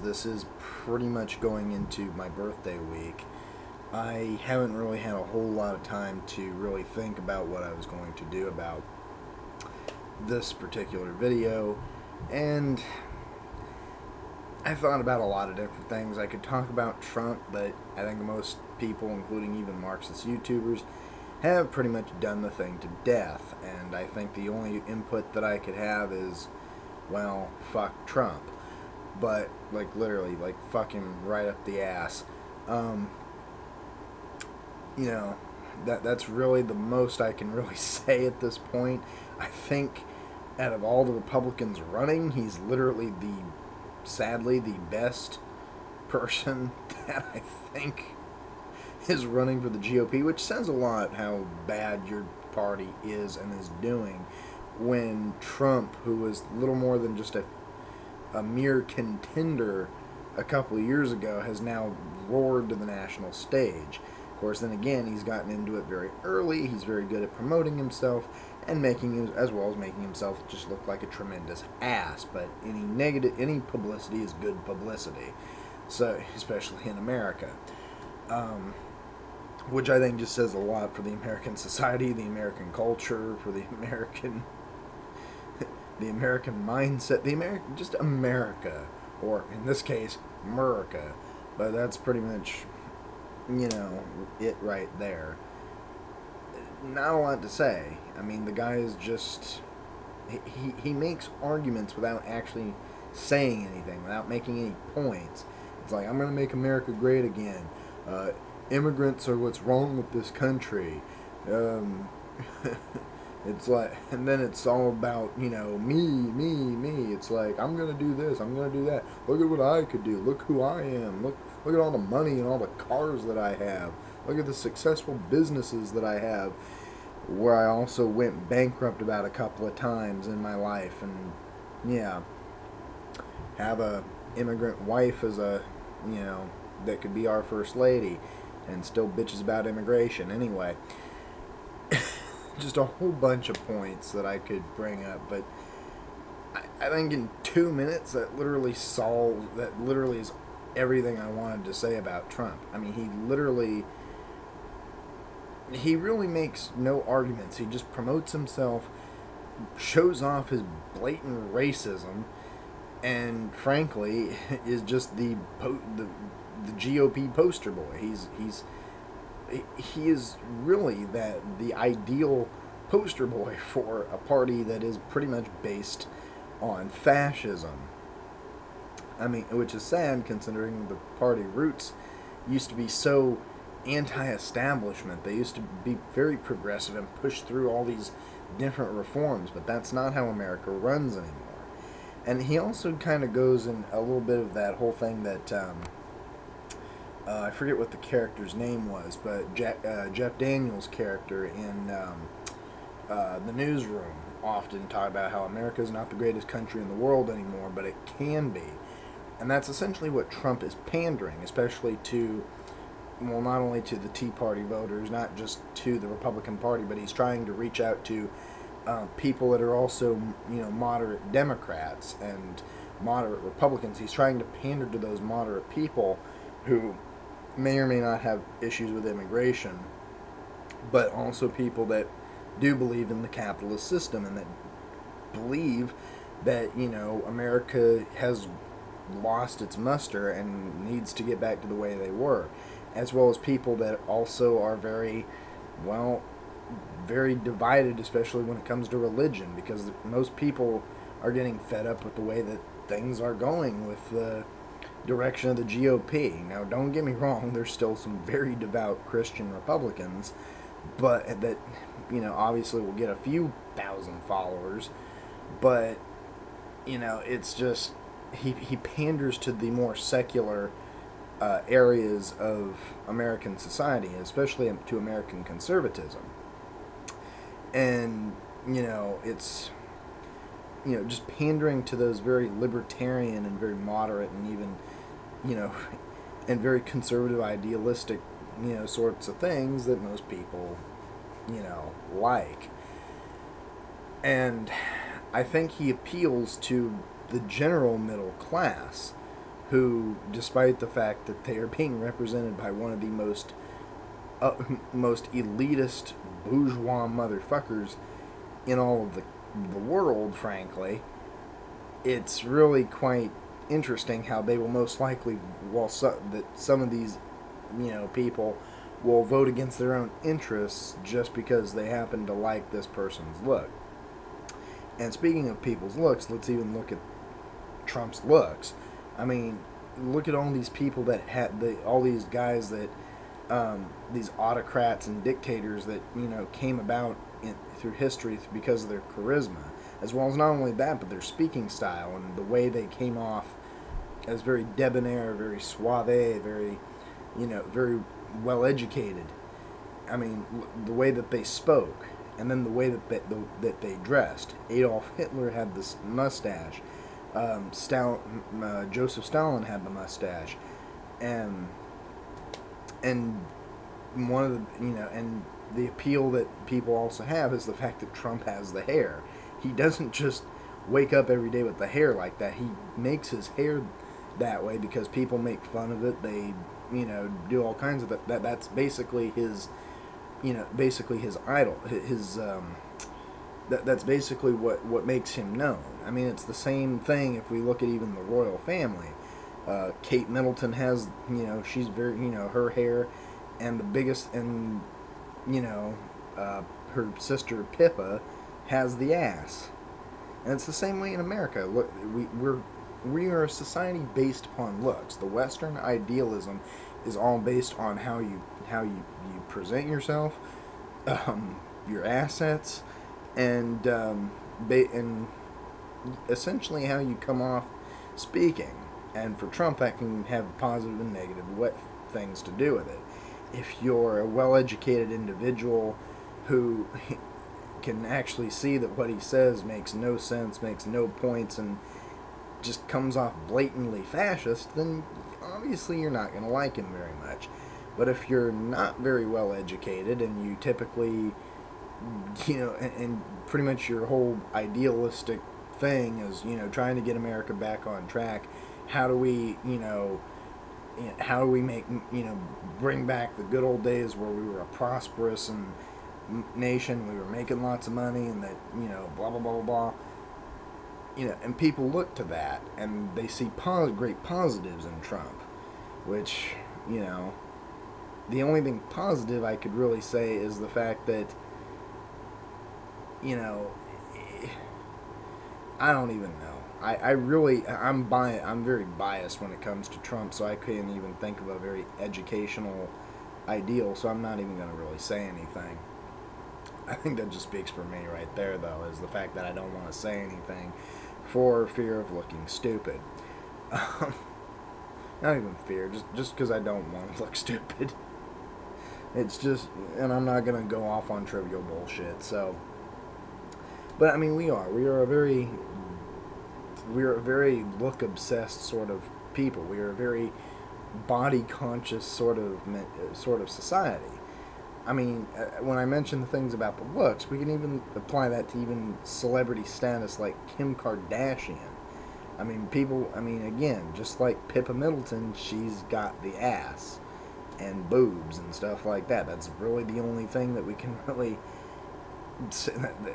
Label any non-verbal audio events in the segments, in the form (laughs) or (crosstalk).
this is pretty much going into my birthday week, I haven't really had a whole lot of time to really think about what I was going to do about this particular video, and I thought about a lot of different things. I could talk about Trump, but I think most people, including even Marxist YouTubers, have pretty much done the thing to death, and I think the only input that I could have is, well, fuck Trump. But, like, literally, like, fucking right up the ass. Um, you know, that that's really the most I can (laughs) really say at this point. I think out of all the Republicans running, he's literally the, sadly, the best (laughs) person that I think is running for the GOP, which says a lot how bad your party is and is doing when Trump, who was little more than just a, a mere contender a couple of years ago, has now roared to the national stage. Of course, then again, he's gotten into it very early. He's very good at promoting himself and making him, as well as making himself just look like a tremendous ass. But any negative, any publicity is good publicity. So, especially in America. Um, which I think just says a lot for the American (laughs) society, the American culture, for the American the American mindset, the American just America, or in this case, America. But that's pretty much, you know, it right there. Not a lot to say. I mean, the guy is just he he makes arguments without actually saying anything, without making any points. It's like I'm gonna make America great again. Uh, immigrants are what's wrong with this country. Um, (laughs) it's like, (laughs) and then it's all about, you know, me, me, me. It's like, I'm going to do this, I'm going to do that. Look at what I could do. Look who I am. Look, look at all the money and all the cars that I have. Look at the successful businesses that I have. Where I also went bankrupt about a couple of times in my life. And, yeah, have a immigrant wife as a, you know, that could be our first lady and still bitches about immigration. Anyway, just a whole bunch of points that I could bring up, but I, I think in two minutes that literally solves, that literally is everything I wanted to say about Trump. I mean, he literally, he really makes no arguments. He just promotes himself, shows off his blatant racism, and frankly, (laughs) is just the the the GOP poster boy. He's he's he is really that the ideal poster boy (laughs) for a party that is pretty much based on fascism. I mean, which is sad considering the party roots used to be so anti-establishment. They used to be very progressive and push through all these different reforms, but that's not how America runs anymore. And he also kind of goes in a little bit of that whole thing that um, uh, I forget what the character's name was, but Jack, uh, Jeff Daniels' character in um, uh, the newsroom often talked about how America is not the greatest country in the world anymore, but it can be. And that's essentially what Trump is pandering, especially to, well, not only to the Tea Party voters, not just to the Republican Party, but he's trying to reach out to uh, people that are also, you know, moderate Democrats and moderate Republicans. He's trying to pander to those moderate people who may or may not have issues with immigration, but also people that do believe in the capitalist system and that believe that, you know, America has lost its muster and needs to get back to the way they were, as well as people that also are very, well, very divided, especially when it comes to religion, because most people are getting fed up with the way that things are going with the direction of the GOP. Now, don't get me wrong, (laughs) there's still some very devout Christian Republicans, but that, you know, obviously will get a few thousand followers, but, you know, it's just, he, he panders to the more secular uh, areas of American society, especially to American conservatism. And, you know, it's you know, just pandering to those very libertarian and very moderate and even, you know, (laughs) and very conservative, idealistic, you know, sorts of things that most people, you know, like. And I think he appeals to the general middle class, who, despite the fact that they are being represented by one of the most uh, (laughs) most elitist bourgeois motherfuckers in all of the the world, frankly, it's really quite interesting how they will most likely, while so, that some of these, you know, people will vote against their own interests just because they happen to like this person's look. And speaking of people's looks, let's even look at Trump's looks. I mean, look at all these people that had the all these guys that um, these autocrats and dictators that you know came about in, through history because of their charisma, as well as not only that, but their speaking style and the way they came off as very debonair, very suave, very, you know, very well educated. I mean, the way that they spoke, and then the way that they, the, that they dressed. Adolf Hitler had this mustache. Um, Stal- uh, Joseph Stalin had the mustache, and and one of the you know and the appeal that people also have is the fact that Trump has the hair. He doesn't just wake up every day with the hair like that. He makes his hair that way because people make fun of it. They, you know, do all kinds of that. that that's basically his, you know, basically his idol. His um, that that's basically what what makes him known. I mean, it's the same thing if we look at even the royal family. Uh, Kate Middleton has, you know, she's very, you know, her hair, and the biggest and you know, uh, her sister Pippa has the ass. And it's the same way in America. Look, we, we're we are a society based upon looks. The Western idealism is all based on how you how you, you present yourself, um, your assets, and um, ba- and essentially how you come off speaking. And for Trump, that can have positive and negative what things to do with it if you're a well educated individual who (laughs) can actually see that what he says makes no sense, makes no points, and just comes off blatantly fascist, then obviously you're not going to like him very much. But if you're not very well educated and you typically, you know, and, and pretty much your whole idealistic thing is, you know, trying to get America back on track, how do we, you know, how do we make you know bring back the good old days where we were a prosperous and nation, we were making lots of money, and that you know blah blah blah blah blah. You know, and people look to that and they see pos- great positives in Trump, which you know, the only thing positive I could really say is the fact that you know, I don't even know. I, I really I'm bi- I'm very biased when it comes to Trump, so I couldn't even think of a very educational ideal. So I'm not even going to really say anything. I think that just speaks for me right there, though, is the fact that I don't want to say anything for fear of looking stupid. Um, (laughs) not even fear, just just because I don't want to look stupid. It's just, and I'm not gonna go off on trivial bullshit. So, but I mean, we are. We are a very we're a very look obsessed sort of people. We are a very body conscious sort of sort of society. I mean, uh, when I mention the things about the looks, we can even apply that to even celebrity status like Kim Kardashian. I mean, people, I mean, again, just like Pippa Middleton, she's got the ass and boobs and stuff like that. That's really the only thing that we can (laughs) really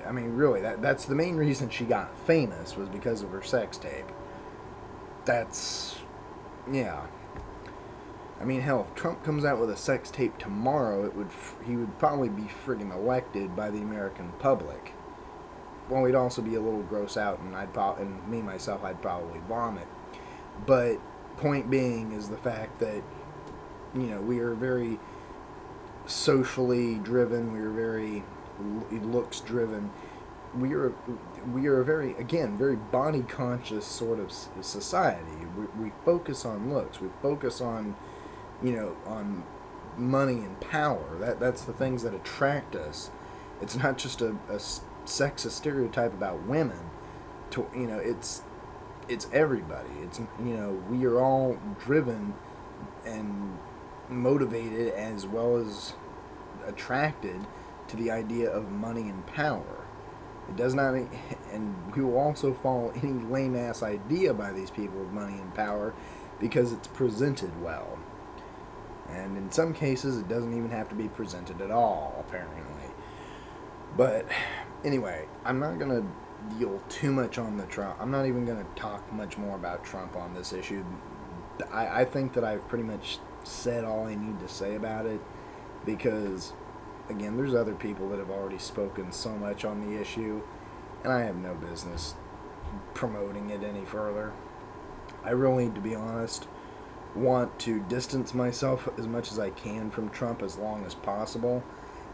I mean, really, that that's the main reason she got famous was because of her sex tape. That's, yeah. I mean, hell, if Trump comes out with a sex tape tomorrow, it would he would probably be friggin' elected by the American public. Well, we'd also be a little gross out, and I'd probably, and me myself, I'd probably vomit. But point being is the fact that you know we are very socially driven. We are very looks driven. We are we are a very again very body conscious sort of society. We, we focus on looks. We focus on you know on money and power. That that's the things that attract us. It's not just a, a sexist stereotype about women. To you know, it's it's everybody. It's you know we are all driven and motivated as well as attracted to the idea of money and power. It does not, and we will also follow any lame ass idea by these people of money and power because it's presented well. And in some cases, it doesn't even have to be presented at all, apparently. But anyway, I'm not going to deal too much on the Trump. I'm not even going to talk much more about Trump on this issue. I, I think that I've pretty much said all I need to say about it because, again, there's other people that have already spoken so much on the issue, and I have no business promoting it any further. I really, to be honest, want to distance myself as much as I can from Trump as long as possible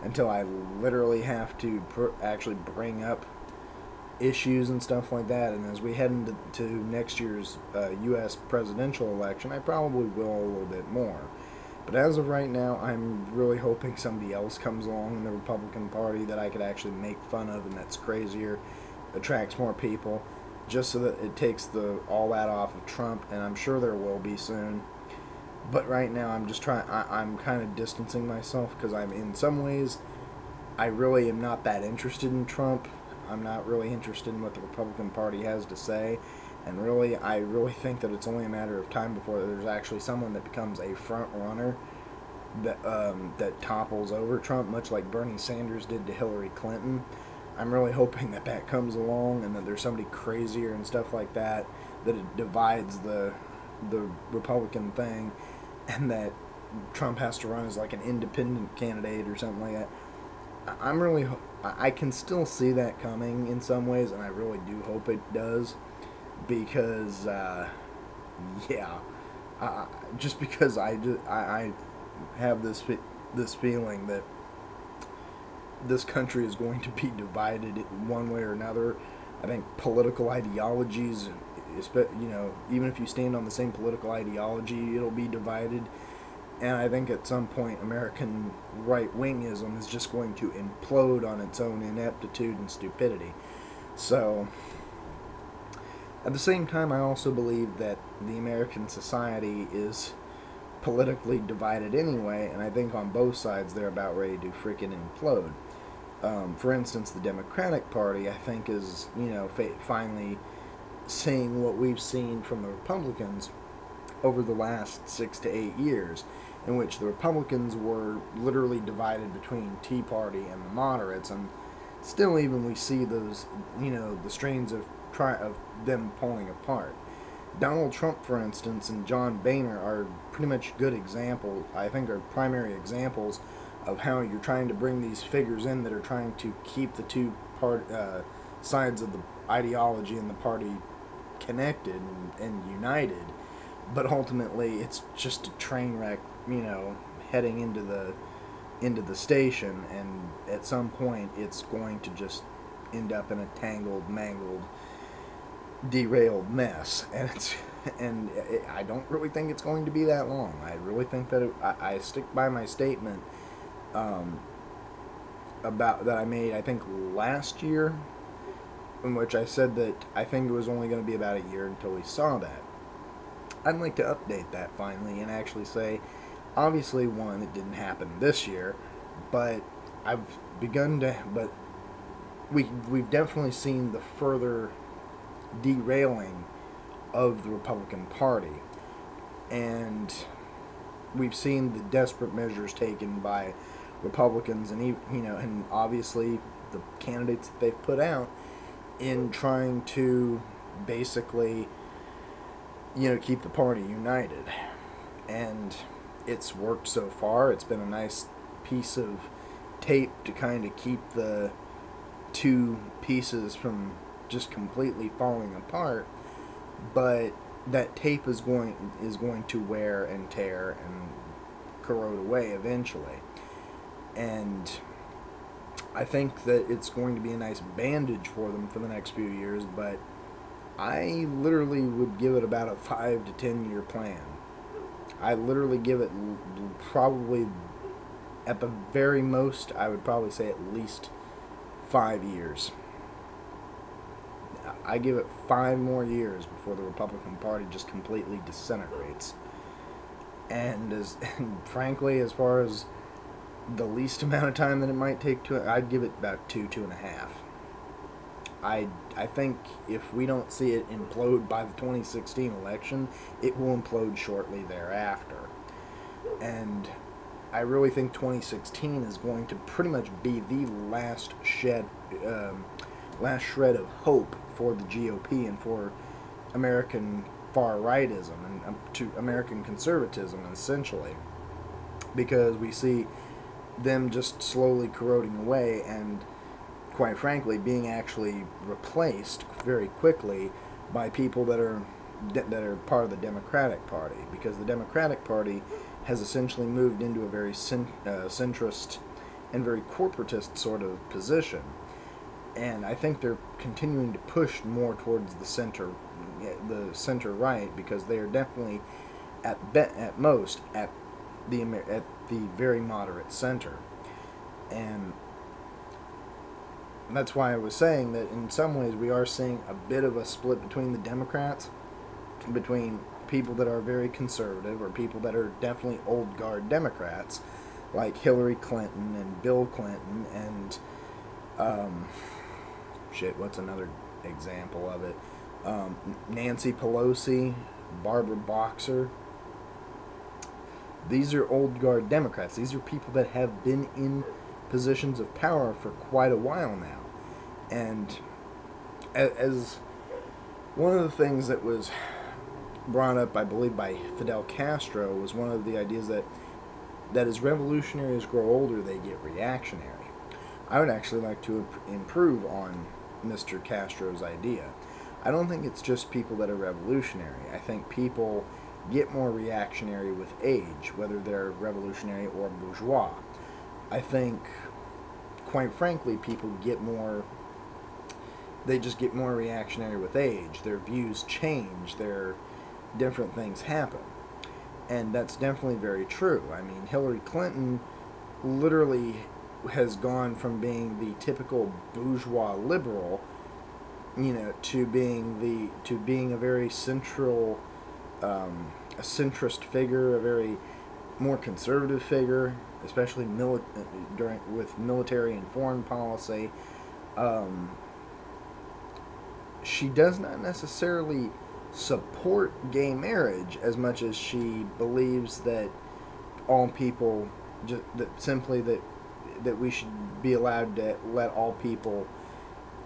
until I literally have to actually bring up issues and stuff like that. And as we head into to next year's uh, U.S. presidential election, I probably will a little bit more. But as of right now, I'm really hoping somebody else comes along in the Republican Party that I could actually make fun of and that's crazier, attracts more people, just so that it takes the all that off of Trump. And I'm sure there will be soon. But right now, I'm just trying. I, I'm kind of distancing myself because I'm in some ways. I really am not that interested in Trump I'm not really interested in what the Republican Party has to say. And really, I really think that it's only a matter of time before there's actually someone that becomes a front runner that um, that topples over Trump, much like Bernie Sanders did to Hillary Clinton. I'm really hoping that that comes along and that there's somebody crazier and stuff like that that it divides the the Republican thing, and that Trump has to run as like an independent candidate or something like that. I'm really I can still see that coming in some ways, and I really do hope it does, because uh, yeah, uh, just because I just I, I have this this feeling that this country is going to be divided one way or another. I think political ideologies, you know, even if you stand on the same political ideology, it'll be divided and I think at some point American right wingism is just going to implode on its own ineptitude and stupidity. So, at the same time, I also believe that the American society is politically divided anyway, and I think on both sides they're about ready to freaking implode. Um, for instance, the Democratic Party, I think, is, you know, finally seeing what we've seen from the Republicans over the last six to eight years in which the Republicans were literally divided between Tea Party and the moderates, and still even we see those, you know, the strains of try of them pulling apart. Donald Trump, for instance, and John Boehner are pretty much good examples. I think are primary examples of how you're trying to bring these figures in that are trying to keep the two part uh, sides of the ideology and the party connected and, and united. But ultimately, it's just a train wreck you know, heading into the into the station, and at some point, it's going to just end up in a tangled, mangled, derailed mess, (laughs) and it's and it, I don't really think it's going to be that long. I really think that it, I, I, stick by my statement um, about that I made. I think last year, in which I said that I think it was only going to be about a year until we saw that. I'd like to update that finally and actually say obviously one it didn't happen this year but i've begun to but we we've definitely seen the further derailing of the republican party and we've seen the desperate measures taken by republicans and you know and obviously the candidates that they've put out in trying to basically you know keep the party united and it's worked so far. It's been a nice piece of tape to kind of keep the two pieces from just completely falling apart. But that tape is going is going to wear and tear and corrode away eventually. And I think that it's going to be a nice bandage for them for the next few years, but I literally would give it about a 5 to 10 year plan I literally give it probably at the very most, I would probably say at least five years. I give it five more years before the Republican Party just completely disintegrates. And as (laughs) and frankly, as far as the least amount of time that it might take to, I'd give it about two, two and a half. I I think if we don't see it implode by the 2016 election, it will implode shortly thereafter. And I really think 2016 is going to pretty much be the last shed, um, last shred of hope for the GOP and for American far rightism and um, to American conservatism, essentially, because we see them just slowly corroding away and, quite frankly, being actually replaced very quickly by people that are that are part of the Democratic Party, because the Democratic Party has essentially moved into a very cent- uh, centrist and very corporatist sort of position. And I think they're continuing to push more towards the center, the center right, because they are definitely, at be- at most, at the at the very moderate center, and that's why I was saying that in some ways we are seeing a bit of a split between the Democrats, between people that are very conservative or people that are definitely old guard Democrats, like Hillary Clinton and Bill Clinton and um, shit. What's another example of it? Um, Nancy Pelosi, Barbara Boxer. These are old guard Democrats. These are people that have been in positions of power for quite a while now. And as one of the things that was brought up, I believe, by Fidel Castro was one of the ideas that that as revolutionaries grow older, they get reactionary. I would actually like to improve on Mr. Castro's idea. I don't think it's just people that are revolutionary. I think people get more reactionary with age, whether they're revolutionary or bourgeois. I think, quite frankly, people get more. They just get more reactionary with age. Their views change. Their different things happen. And that's definitely very true. I mean, Hillary Clinton literally has gone from being the typical bourgeois liberal, you know, to being the to being a very central, um, a centrist figure, a very more conservative figure, especially mili- during with military and foreign policy. Um, she does not necessarily support gay marriage as much as she believes that all people just that simply that that we should be allowed to let all people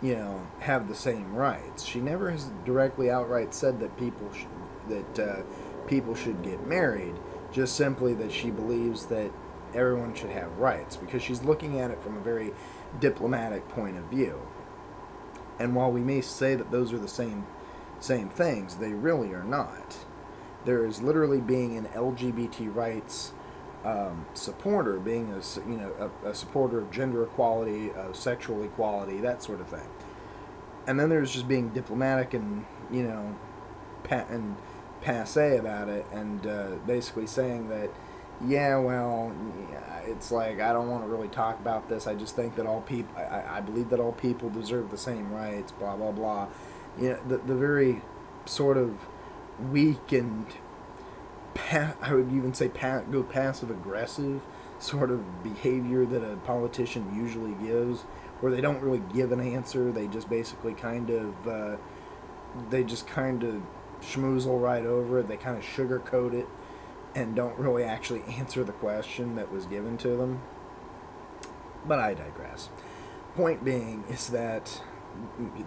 you know have the same rights she never has directly outright said that people should that uh, people should get married just simply that she believes that everyone should have rights because she's looking at it from a very diplomatic point of view and while we may say that those are the same same things. They really are not. There is literally being an LGBT rights um, supporter, being a you know a, a, supporter of gender equality, of sexual equality, that sort of thing. And then there's just being diplomatic and you know, pa- and passe about it, and uh, basically saying that, yeah, well, yeah, it's like I don't want to really talk about this. I just think that all people, I, I believe that all people deserve the same rights. Blah blah blah you know, the, the very sort of weak and I would even say go passive aggressive sort of behavior that a politician usually gives, where they don't really give an answer. They just basically kind of uh, they just kind of schmoozle right over it. They kind of sugarcoat it and don't really actually answer the question that was given to them. But I digress. Point being is that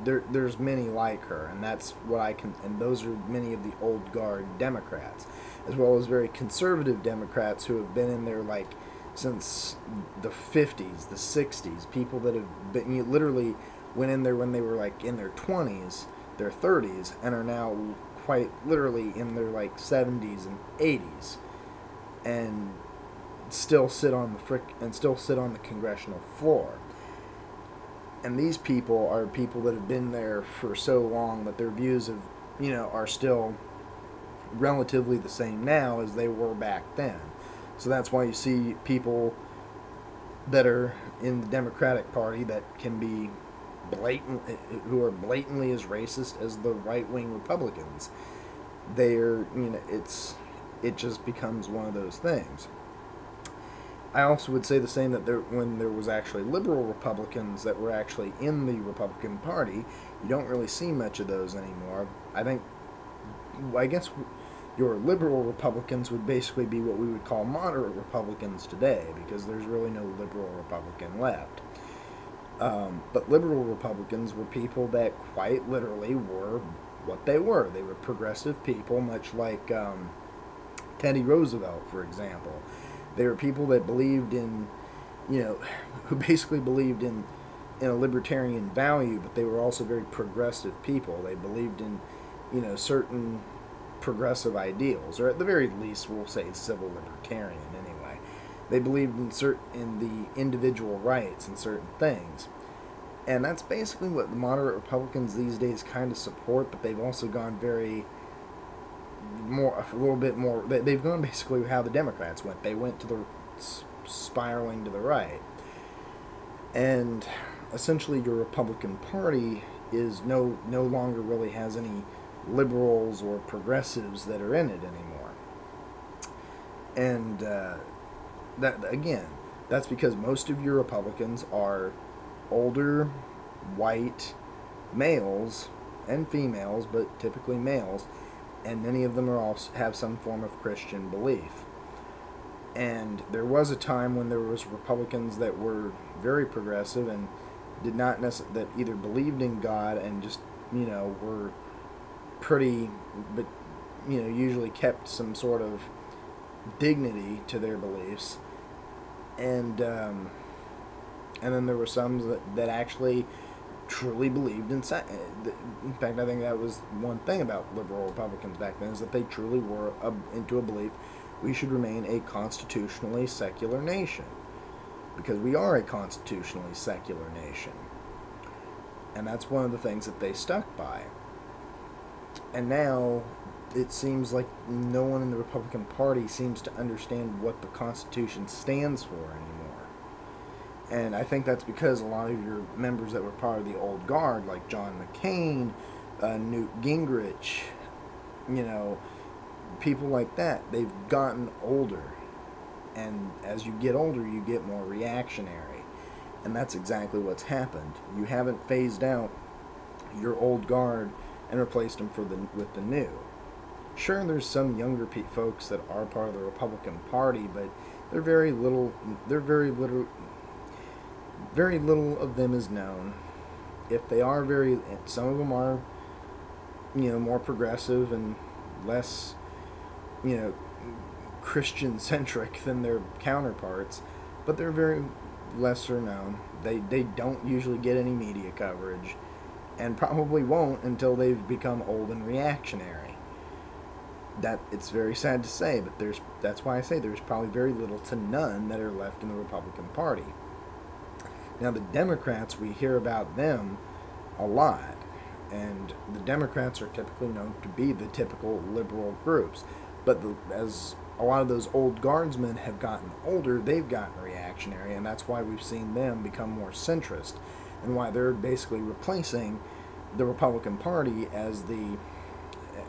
there, there's many like her, and that's what I can. And those are many of the old guard Democrats, as well as very conservative Democrats who have been in there like since the 50s, the 60s. People that have been literally went in there when they were like in their 20s, their 30s, and are now quite literally in their like 70s and 80s, and still sit on the frick and still sit on the congressional floor and these people are people that have been there for so long that their views of you know are still relatively the same now as they were back then so that's why you see people that are in the democratic party that can be blatant who are blatantly as racist as the right-wing republicans they're you know it's it just becomes one of those things. I also would say the same that there, when there was actually liberal Republicans that were actually in the Republican Party, you don't really see much of those anymore. I think, I guess, your liberal Republicans would basically be what we would call moderate Republicans today, because there's really no liberal Republican left. Um, but liberal Republicans were people that quite literally were what they were. They were progressive people, much like um, Teddy Roosevelt, for example. They were people that believed in, you know, (laughs) who basically believed in in a libertarian value, but they were also very progressive people. They believed in, you know, certain progressive ideals, or at the very least, we'll say civil libertarian anyway. They believed in certain in the individual rights and certain things. And that's basically what the moderate Republicans these days kind of support, but they've also gone very more a little bit more they've gone basically how the Democrats went. They went to the spiraling to the right. And essentially your Republican Party is no no longer really has any liberals or progressives that are in it anymore. And uh, that again, that's because most of your Republicans are older, white males and females, but typically males, and many of them are also have some form of Christian belief. And there was a time when there was Republicans that were very progressive and did not necessarily that either believed in God and just you know were pretty, but you know usually kept some sort of dignity to their beliefs, and um, and then there were some that, that actually truly believed in. In fact, I think that was one thing about liberal Republicans back then is that they truly were a, into a belief we should remain a constitutionally secular nation because we are a constitutionally secular nation. And that's one of the things that they stuck by. And now it seems like no one in the Republican Party seems to understand what the Constitution stands for anymore. And I think that's because a lot of your members that were part of the old guard, like John McCain, uh, Newt Gingrich, you know, people like that, they've gotten older and as you get older, you get more reactionary. And that's exactly what's happened. You haven't phased out your old guard and replaced them for the with the new. Sure, there's some younger folks that are part of the Republican Party, but they're very little. They're very little. Very little of them is known. If they are very, some of them are, you know, more progressive and less, you know, Christian (laughs) centric than their counterparts, but they're very lesser known. They they don't usually get any media coverage, and probably won't until they've become old and reactionary. That it's very sad to say, but there's that's why I say there's probably very little to none that are left in the Republican Party. Now the Democrats, we hear about them a lot, and the Democrats are typically known to be the typical liberal groups. But the, as a lot of those old guardsmen have gotten older, they've gotten reactionary, and that's why we've seen them become more centrist, and why they're basically replacing the Republican Party as the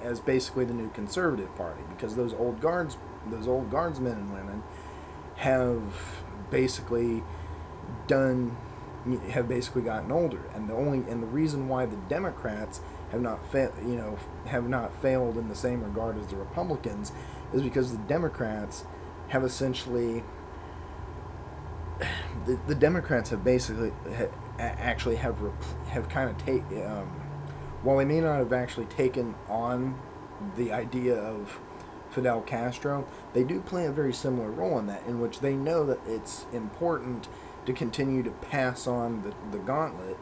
as basically the new conservative party because those old guards those old guardsmen and women have basically done have basically gotten older. And the only and the reason why the Democrats have not fa- you know have not failed in the same regard as the Republicans is because the Democrats have essentially (sighs) the, the Democrats have basically actually have have kind of taken, um, while they may not have actually taken on the idea of Fidel Castro, they do play a very similar role in that, in which they know that it's important to continue to pass on the, the gauntlet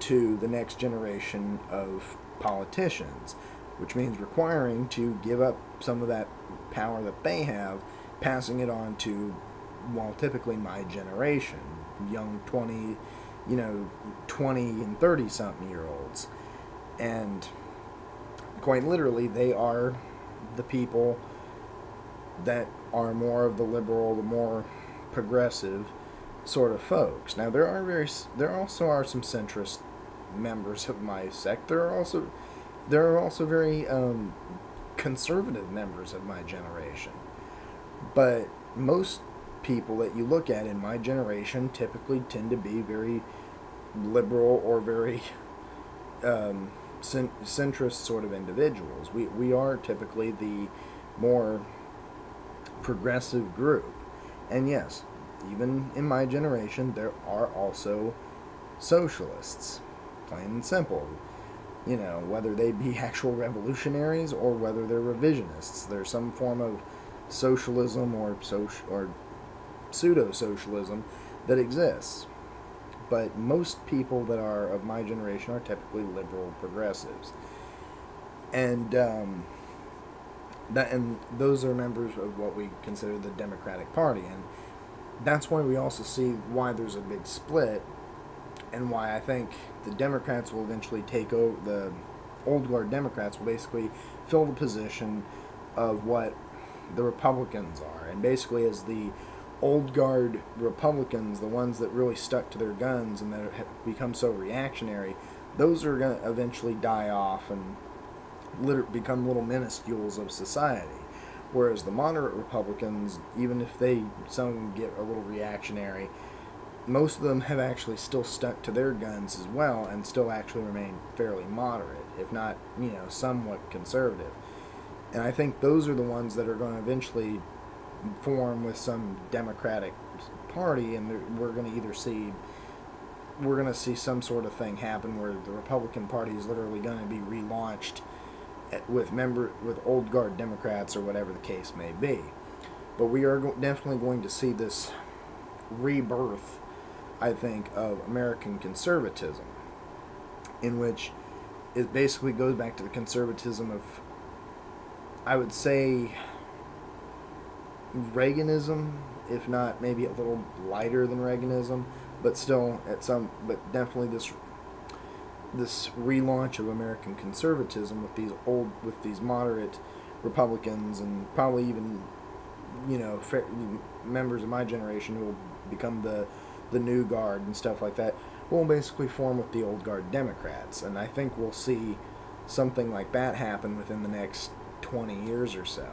to the next generation of politicians, which means requiring to give up some of that power that they have, passing it on to, well, typically my generation, young 20, you know, 20 and 30 something year olds. And quite literally, they are the people that are more of the liberal, the more progressive sort of folks. Now there are very there also are some centrist members of my sect. There are also there are also very um, conservative members of my generation. But most people that you look at in my generation typically tend to be very liberal or very (laughs) um, centrist sort of individuals. We, we are typically the more progressive group. And yes, even in my generation, there are also socialists, plain and simple. You know, whether they be (laughs) actual revolutionaries or whether they're revisionists. There's some form of socialism or social or pseudo socialism that exists. But most people that are of my generation are typically liberal progressives, and um, that and those are members of what we consider the Democratic Party, and that's why we also see why there's a big split, and why I think the Democrats will eventually take over the old guard Democrats will basically fill the position of what the Republicans are, and basically as the old guard Republicans, the ones that really stuck to their guns and that have become so reactionary, those are going to eventually die off and become little minuscules of society. Whereas the moderate Republicans, even if they some get a little reactionary, most of them have actually still stuck to their guns as well and still actually remain fairly moderate, if not, you know, somewhat conservative. And I think those are the ones that are going to eventually form with some Democratic Party, and we're going to either see we're going to see some sort of thing happen where the Republican Party is literally going to be relaunched with member with old guard Democrats or whatever the case may be. But we are definitely going to see this rebirth, I think, of American conservatism, in which it basically goes back to the conservatism of, I would say, Reaganism, if not maybe a little lighter than Reaganism, but still at some, but definitely this this relaunch of American conservatism with these old, with these moderate Republicans and probably even, you know, members of my generation who will become the the new guard and stuff like that will basically form with the old guard Democrats, and I think we'll see something like that happen within the next 20 years or so.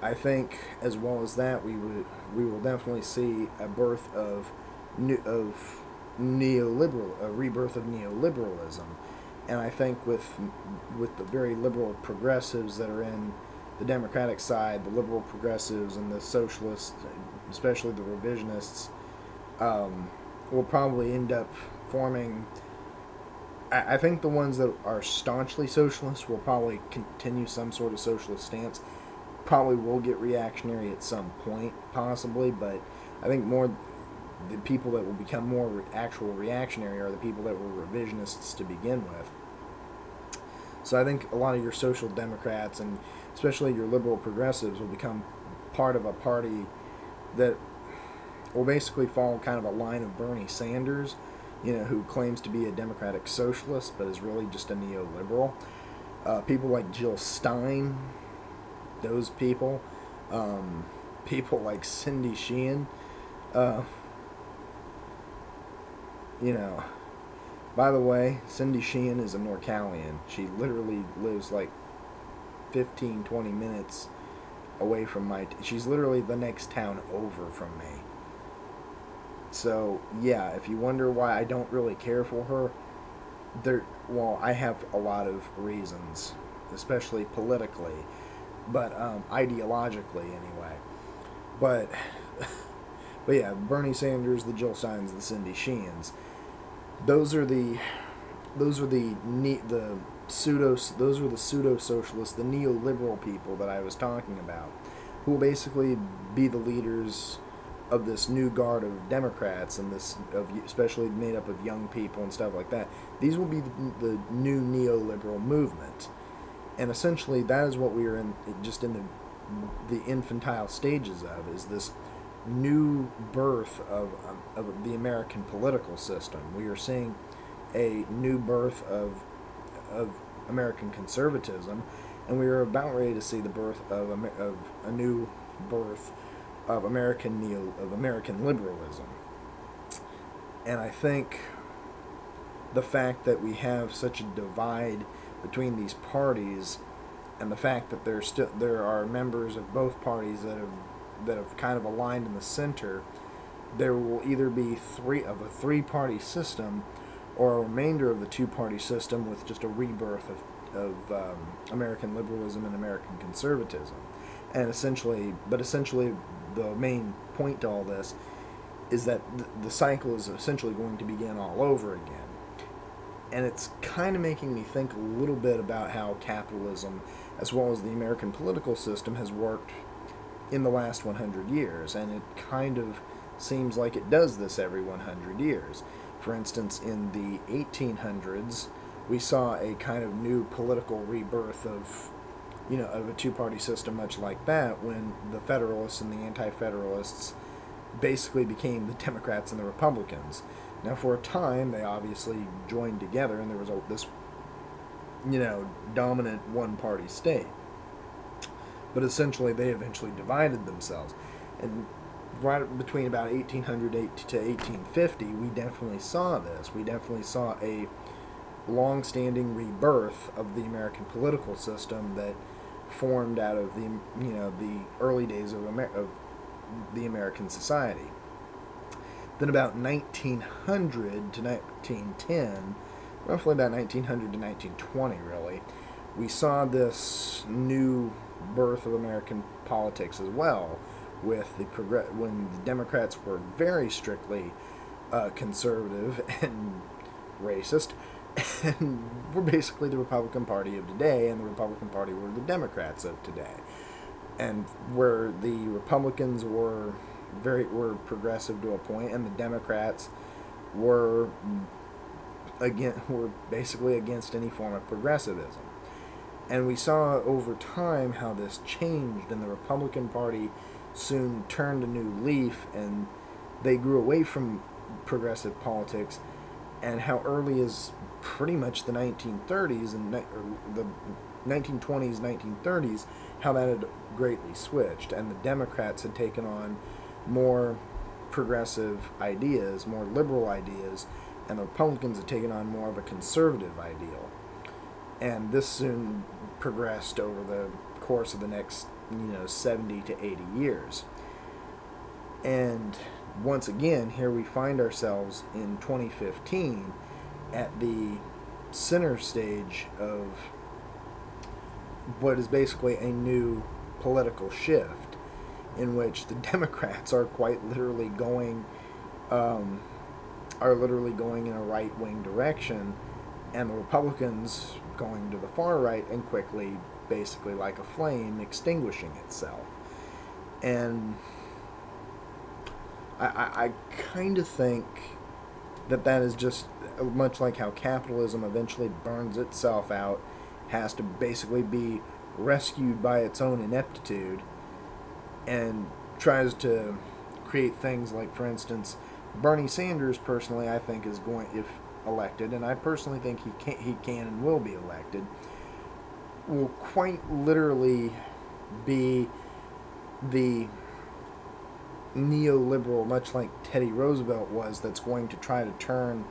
I think, as well as that, we would we will definitely see a birth of new of neoliberal a rebirth of neoliberalism, and I think with with the very liberal progressives that are in the Democratic side, the liberal progressives and the socialists, especially the revisionists, um, will probably end up forming. I, I think the ones that are staunchly socialist will probably continue some sort of socialist stance probably will get reactionary at some point, possibly, but I think more the people that will become more re- actual reactionary are the people that were revisionists to begin with. So I think a lot of your social democrats and especially your liberal progressives will become part of a party that will basically follow kind of a line of Bernie Sanders, you know, who claims to be a democratic socialist but is really just a neoliberal. Uh, people like Jill Stein, those people, um, people like Cindy Sheehan, uh, you know. By the way, Cindy Sheehan is a Norcalian. She literally lives like 15, 20 minutes away from my. T- she's literally the next town over from me. So yeah, if you wonder why I don't really care for her, there. Well, I have a lot of reasons, especially politically but um, ideologically anyway. But (laughs) but yeah, Bernie Sanders, the Jill Steins, the Cindy Sheehans, those are the those are the the pseudo those are the pseudo socialists, the neoliberal people that I was talking about, who will basically be the leaders of this new guard of Democrats and this of especially made up of young people and stuff like that. These will be the, the new neoliberal movement and essentially that is what we are in just in the the infantile stages of is this new birth of, of the American political system. We are seeing a new birth of of American conservatism, and we are about ready to see the birth of of a new birth of American neo of American liberalism. And I think the fact that we have such a divide between these parties and the fact that there still there are members of both parties that have that have kind of aligned in the center, there will either be three of a three-party system, or a remainder of the two-party system with just a rebirth of of um, American liberalism and American conservatism, and essentially, but essentially, the main point to all this is that th- the cycle is essentially going to begin all over again. And it's kind of making me think a little bit about how capitalism, as well as the American political system, has worked in the last 100 years. And it kind of seems like it does this every 100 years. For instance, in the 1800s, we saw a kind of new political rebirth of you know of a two-party system much like that when the federalists and the anti-federalists basically became the democrats and the republicans now for a time they obviously joined together and there was a, this you know dominant one-party state. But essentially they eventually divided themselves. And right between about 1800 to 1850 we definitely saw this. We definitely saw a long-standing rebirth of the American political system that formed out of the you know the early days of, Amer- of the American society. Then about 1900 to 1910, roughly about 1900 to 1920, really, we saw this new birth of American politics as well, with the progress when the Democrats were very strictly uh, conservative and racist, and we're basically the Republican Party of today, and the Republican Party were the Democrats of today. And where the Republicans were very were progressive to a point, and the Democrats were again (laughs) were basically against any form of progressivism. And we saw over time how this changed, and the Republican Party soon turned a new leaf, and they grew away from progressive politics, and how early as pretty much the 1930s and the 1920s, 1930s, how that had greatly switched, and the Democrats had taken on more progressive ideas, more liberal ideas, and the Republicans had taken on more of a conservative ideal. And this soon progressed over the course of the next, you know, 70 to 80 years. And once again, here we find ourselves in 2015 at the center stage of what is basically a new political shift in which the (laughs) Democrats are quite literally going um, are literally going in a right wing direction and the Republicans going to the far right and quickly basically like a flame extinguishing itself. And I, I, I kind of think that that is just much like how capitalism eventually burns itself out, has to basically be rescued by its own ineptitude, and tries to create things like, for instance, Bernie Sanders. Personally, I think is going if elected, and I personally think he can he can and will be elected. Will quite literally be the neoliberal, much like Teddy Roosevelt was, that's going to try to turn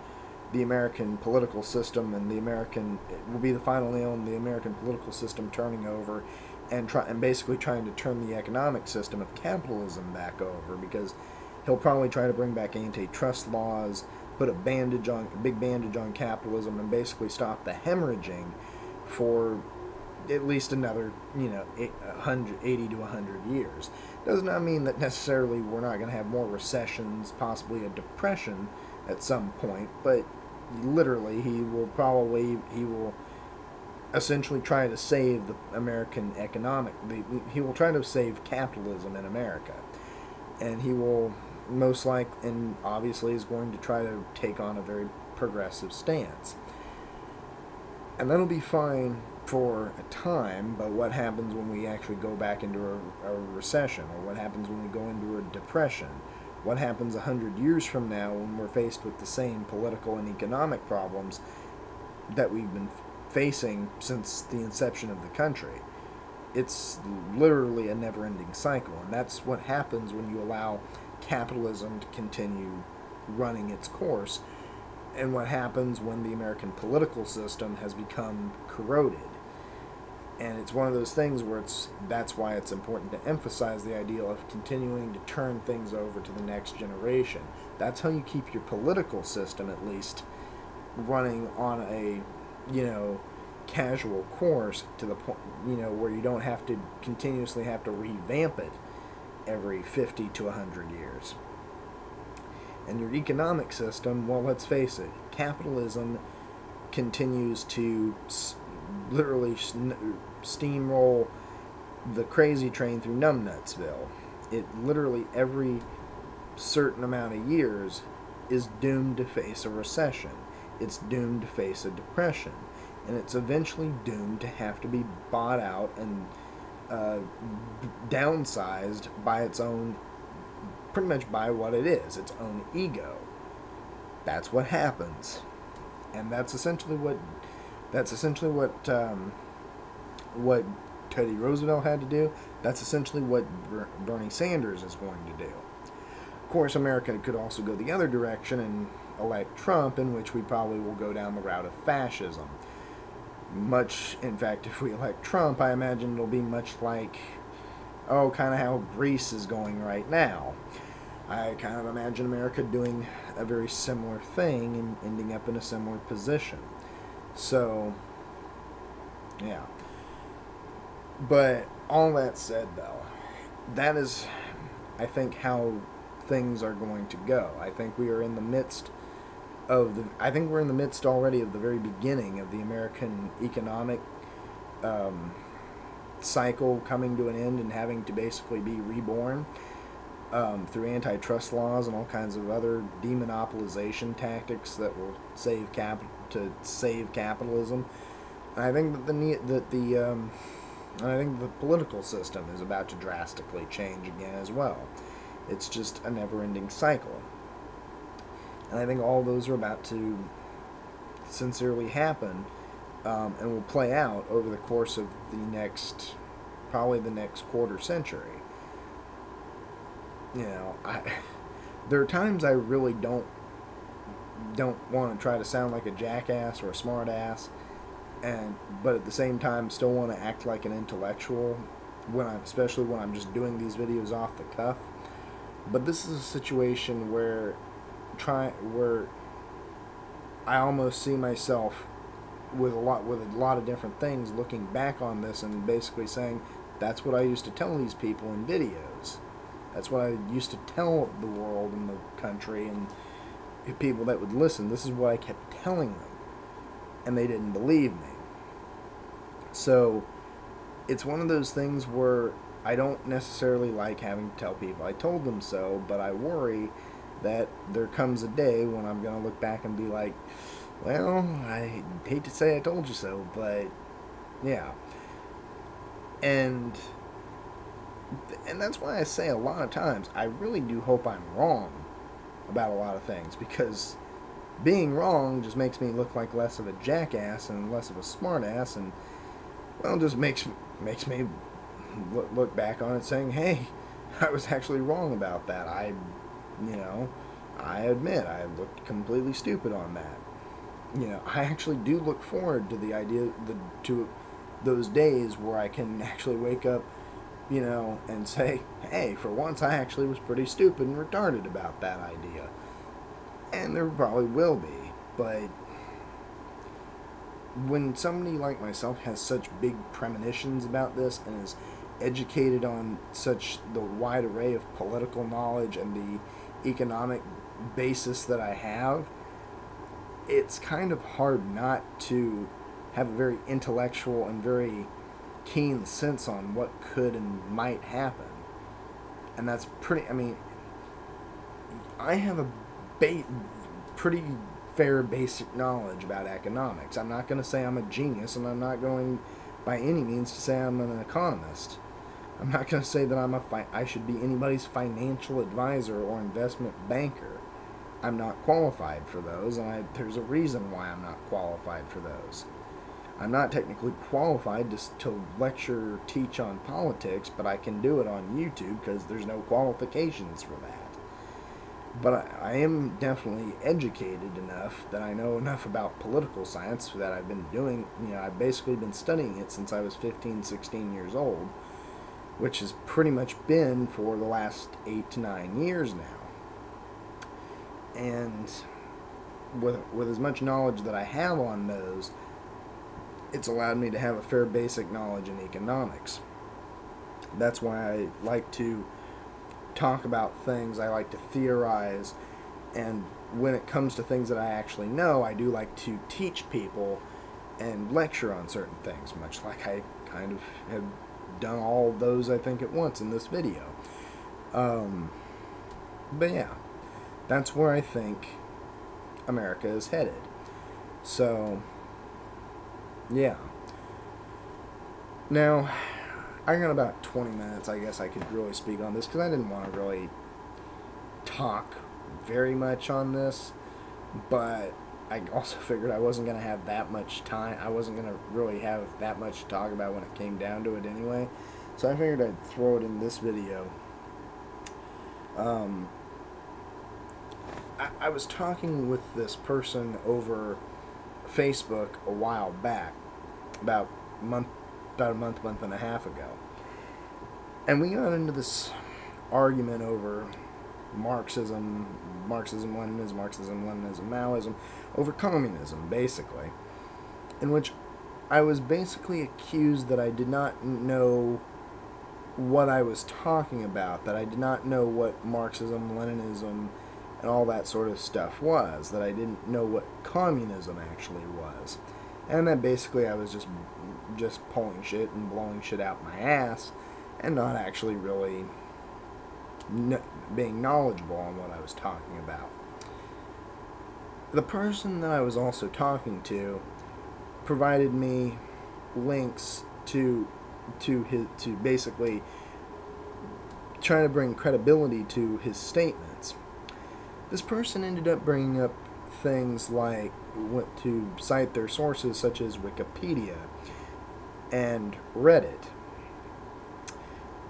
the American political system and the American will be the final nail in the American political system turning over and try and basically trying to turn the economic system of capitalism back over because he'll probably try to bring back antitrust laws, put a bandage on a big bandage on capitalism and basically stop the hemorrhaging for at least another, you know, 180 to 100 years. Does not mean that necessarily we're not going to have more recessions, possibly a depression at some point, but literally he will probably he will essentially try to save the American economic the, he will try to save capitalism in America. And he will most like and obviously is going to try to take on a very progressive stance. And that'll be fine for a time but what happens when we actually go back into a, a recession or what happens when we go into a depression? What happens a 100 years from now when we're faced with the same political and economic problems that we've been facing since the inception of the country. It's literally a never ending cycle, and that's what happens when you allow capitalism to continue running its course, and what happens when the American political system has become corroded. And it's one of those things where it's that's why it's important to emphasize the idea of continuing to turn things over to the next generation. That's how you keep your political system at least running on a, you know, casual course to the point, you know, where you don't have to continuously have to revamp it every 50 to 100 years. And your economic system, well, let's face it, capitalism continues to literally steamroll the crazy train through numbnutsville. It literally every certain amount of years is doomed to face a recession. It's doomed to face a depression. And it's eventually doomed to have to be bought out and uh, downsized by its own, pretty much by what it is, its own ego. That's what happens, and that's essentially what that's essentially what um, what Teddy Roosevelt had to do. That's essentially what Bernie Sanders is going to do. Of course, America could also go the other direction and elect Trump, in which we probably will go down the route of fascism much, in fact, (laughs) if we elect Trump, I imagine it'll be much like, oh, kind of how Greece is going right now. I kind of imagine America doing a very similar thing and ending up in a similar position. So, yeah. But all that said, though, that is, I think, how things are going to go. I think we are in the midst of the I think we're in the midst already of the very beginning of the American economic um, cycle coming to an end and having to basically be reborn um, through antitrust laws and all kinds of other demonopolization tactics that will save cap to save capitalism. I think that the that the um, and I think the political system is about to drastically change again as well. It's just a never-ending cycle. And I think all those are about to sincerely happen um, and will play out over the course of the next, probably the next quarter century. You know, I, (laughs) there are times I really don't don't want to try to sound like a jackass or a smartass, and but at the same time still want to act like an intellectual when I'm especially when I'm just doing these videos off the cuff. But this is a situation where try where I almost see myself with a lot with a lot of different things looking back on this and basically saying that's what I used to tell these people in videos. That's what I used to tell the world and the country and people that would listen. This is what I kept telling them. And they didn't believe me. So it's one of those things where I don't necessarily like having to tell people I told them so, but I worry that there comes a day when I'm going to look back and be like, well, I hate to say I told you so, but yeah. And and that's why I say a lot of times I really do hope I'm wrong about a lot of things because being wrong just makes me look like less of a jackass and less of a smartass and well just makes makes me look, look back on it saying, "Hey, (laughs) I was actually wrong about that. I you know, I admit I looked completely stupid on that. You know, I actually do look forward to the idea the to those days where I can actually wake up, you know, and (laughs) say, "Hey, for once I actually was pretty stupid and retarded about that idea." And there probably will be, but when somebody like myself has such big premonitions about this and is educated on such the wide array of political knowledge and the economic basis that I have, it's kind of hard not to have a very intellectual and very keen sense on what could and might happen. And that's pretty, I mean, I have a ba- pretty fair basic knowledge about economics. I'm not going to say I'm a genius, and I'm not going by any means to say I'm an economist. I'm not going to say that I'm a fi- I should be anybody's financial advisor or investment banker. I'm not qualified for those, and I, there's a reason why I'm not qualified for those. I'm not technically qualified to, to lecture teach on politics, but I can do it on YouTube because there's no qualifications for that. but I, I am definitely educated enough that I know enough about political science that I've been doing, you know, I've basically been studying it since I was 15, 16 years old, which has pretty much been for the last eight to nine years now. And with, with as much knowledge that I have on those, it's allowed me to have a fair basic knowledge in economics. That's why I like to talk about things, I like to theorize, and when it comes to things that I actually know, I do like to teach people and lecture on certain things, much like I kind of have done all of those, I think, at once in this video. Um, but yeah, that's where I think America is headed. So, yeah. Now, I got about 20 minutes, I guess I could really speak on this because I didn't want to really talk very much on this, but I also (laughs) figured I wasn't going to have that much time. I wasn't going to really have that much to talk about when it came down to it anyway. So I figured I'd throw it in this video. Um, I, I was talking with this person over Facebook a while back, about month, about a month, month and a half ago, and we got into this argument over Marxism, Marxism, Leninism, Marxism, Leninism, Maoism, over communism, basically, in which I was basically accused that I did not know what I was talking about, that I did not know what Marxism, Leninism, and all that sort of stuff was, that I didn't know what communism actually was. And that basically I was just just pulling shit and blowing shit out my ass and not actually really being knowledgeable on what I was talking about. The person that I was also talking to provided me links to to his to basically trying to bring credibility to his statements. This person ended up bringing up things like went to cite their sources such as Wikipedia and Reddit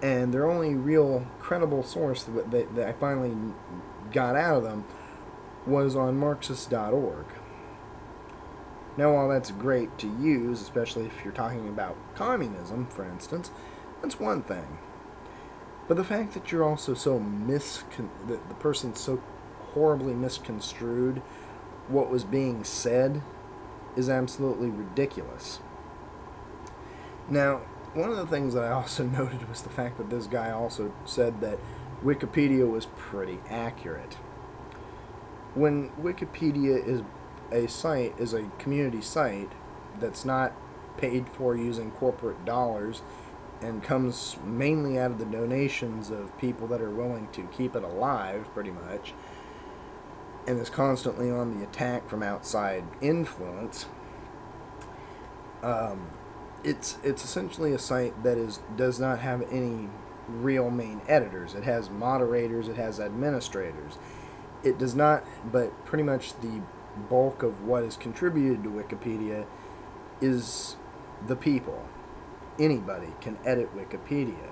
and their only real credible source that, that, that I finally got out of them was on Marxist.org. Now, while that's great to use, especially if you're talking about communism, for instance, that's one thing. But the fact that you're also so miscon that the person so horribly misconstrued what was being said is absolutely ridiculous. Now, one of the things that I also (laughs) noted was the fact that this guy also said that Wikipedia was pretty accurate. When Wikipedia is a site, is a community site that's not paid for using corporate dollars and comes mainly out of the donations of people that are willing to keep it alive, pretty much, and is constantly on the attack from outside influence. Um, it's it's essentially a site that is does not have any real main editors. It has moderators, it has administrators. It does not, but pretty much the bulk of what is contributed to Wikipedia is the people. Anybody can edit Wikipedia.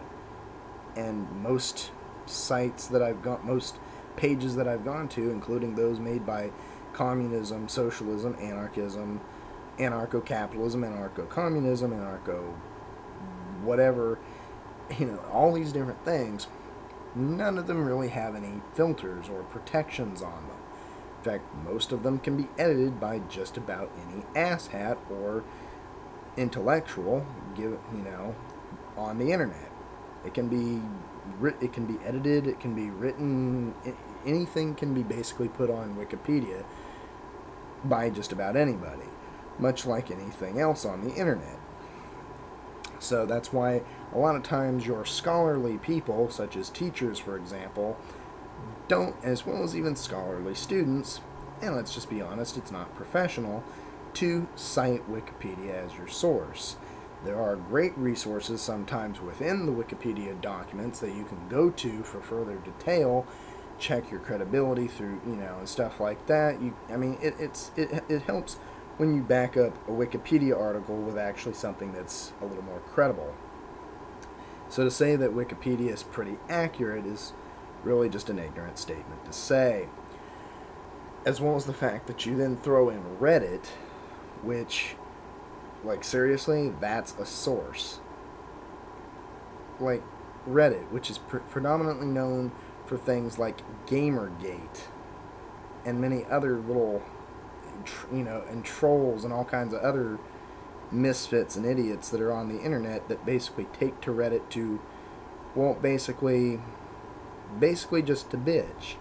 And most sites that I've got, most pages that I've gone to, including those made by communism, socialism, anarchism, anarcho capitalism, anarcho communism, anarcho whatever, you know, all these different things, none of them really have any filters or protections on them. In fact, most of them can be edited by just about any asshat or intellectual, give you know, on the internet. It can be it can be edited, it can be written, anything can be basically put on Wikipedia by just about anybody much like anything else on the internet. So that's why a lot of times your scholarly people, such as teachers for example, don't, as well as even scholarly students, and let's just be honest, it's not professional, to cite Wikipedia as your source. There are great resources sometimes within the Wikipedia documents that you can go to for further detail, check your credibility through, you know, and stuff like that. You, I mean, it, it's it, it helps when you back up a Wikipedia article with actually something that's a little more credible. So to say that Wikipedia is pretty accurate is really just an ignorant statement to say. As well as the fact that you then throw in Reddit, which, like, seriously, that's a source. Like, Reddit, which is pre- predominantly known for things like Gamergate and many other little, you know, and trolls and all kinds of other misfits and idiots that are on the internet that basically take to Reddit to, well, basically, basically just to bitch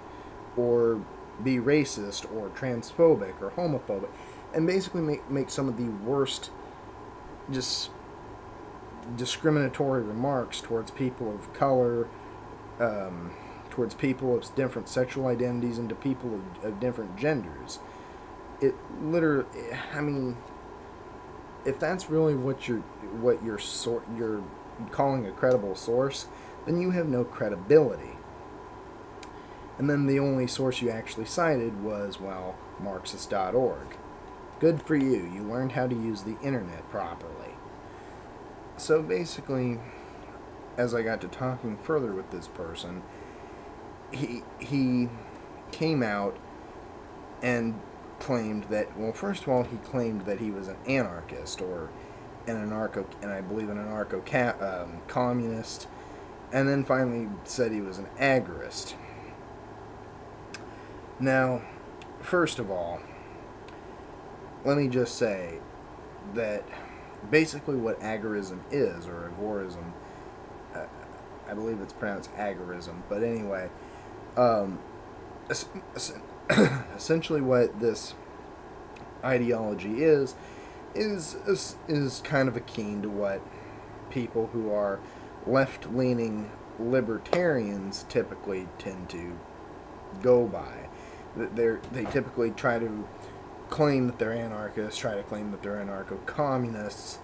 or be racist or transphobic or homophobic and basically make, make some of the worst just discriminatory remarks towards people of color, um, towards people of different sexual identities, and to people of, of different genders. It literally, I mean, if that's really what you're what you're sort you're calling a credible source, then you have no credibility. And then the only source you actually cited was well, Marxist.org. Good for you. You learned how to use the internet properly. So basically, as I got to talking further with this person, he he came out and claimed that well, first of all, he claimed that he was an anarchist or an anarcho, and I believe an anarcho um, communist, and then finally said he was an agorist. Now, first of all, let me just say that basically what agorism is, or agorism, uh, I believe it's pronounced agorism, but anyway, um, (coughs) essentially what this ideology is, is, is, is kind of akin to what people who are left-leaning libertarians typically tend to go by. They're, they typically try to claim that they're anarchists, try to claim that they're anarcho communists,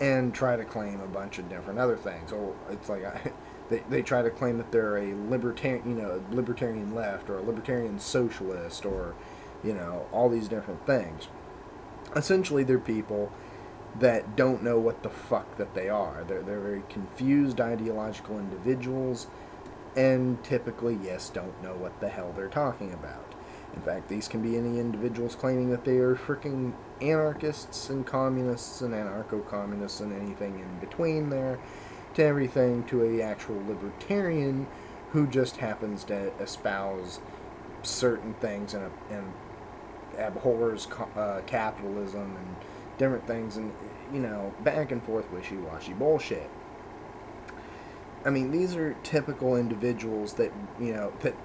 and try to claim a bunch of different other things. Or it's like I, they, they try to claim that they're a libertarian, you know, libertarian left or a libertarian socialist or, you know, all these different things. Essentially, they're people that don't know what the fuck that they are. They're, they're very confused ideological individuals and typically, yes, don't know what the hell they're talking about. In fact, these can be any individuals claiming that they are freaking anarchists and communists and anarcho communists and anything in between there, to everything to a actual libertarian who just happens to espouse certain things and, and abhors uh, capitalism and different things and, you know, back and forth wishy washy bullshit. I mean, these are typical individuals that, you know, that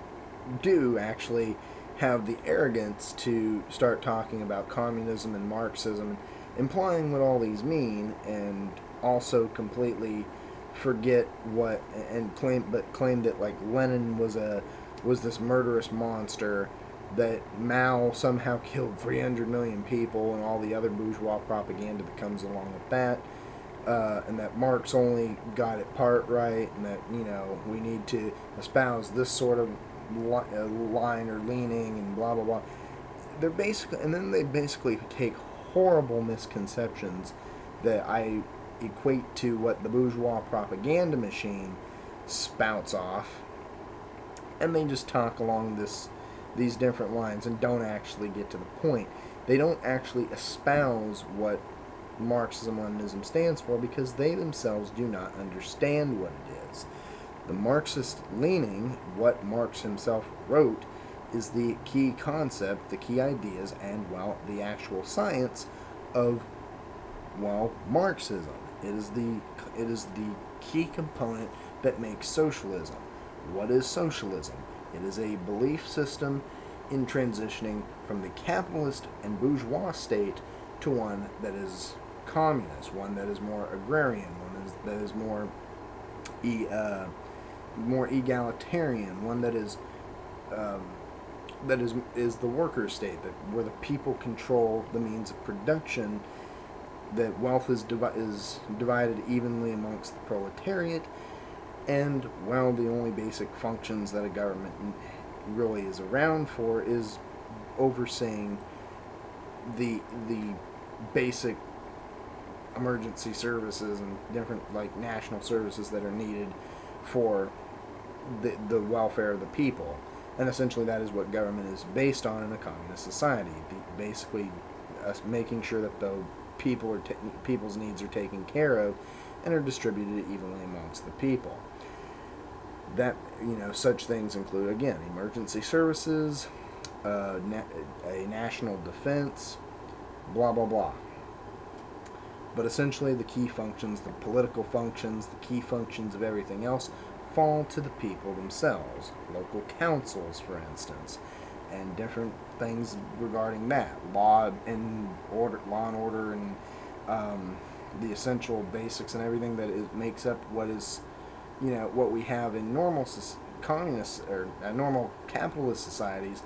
do actually have the arrogance to start talking about communism and Marxism, implying what all these mean, and also completely forget what and claim but claim that like Lenin was a was this murderous monster that Mao somehow killed 300 million people and all the other bourgeois propaganda that comes along with that. Uh, and that Marx only got it part right, and that you know we need to espouse this sort of uh, line or leaning and blah blah blah. They're basically, and then they basically take horrible misconceptions that I equate to what the bourgeois propaganda machine spouts off, and they just talk along this these different lines and don't actually get to the point. They don't actually espouse what Marxism Leninism stands for because they themselves do not understand what it is. The Marxist leaning, what Marx himself wrote, is the key concept, the key ideas, and, well, the actual science of, well, Marxism. It is the, it is the key component that makes socialism. What is socialism? It is a belief system in transitioning from the capitalist and bourgeois state to one that is communist, one that is more agrarian, one that is, more e, uh, more egalitarian, one that is um, that is is the worker state, that where the people control the means of production, that wealth is divi- is divided evenly amongst the proletariat, and well, the only basic functions that a government really is around for is overseeing the the basic emergency services and different like national services that are needed for the, the welfare of the people. And essentially, that is what government is based on in a communist society. Basically, making sure that the people are people's needs are taken care of and are distributed evenly amongst the people. That you know, such things include again emergency services, uh, na- a national defense, blah blah blah. But essentially, the key functions, the political functions, the key functions of everything else fall to the people themselves. Local councils, for instance, and different things regarding that. Law and order, law and order, and um, the essential basics and everything that is, makes up what is, you know, what we have in normal communist or uh, normal capitalist societies,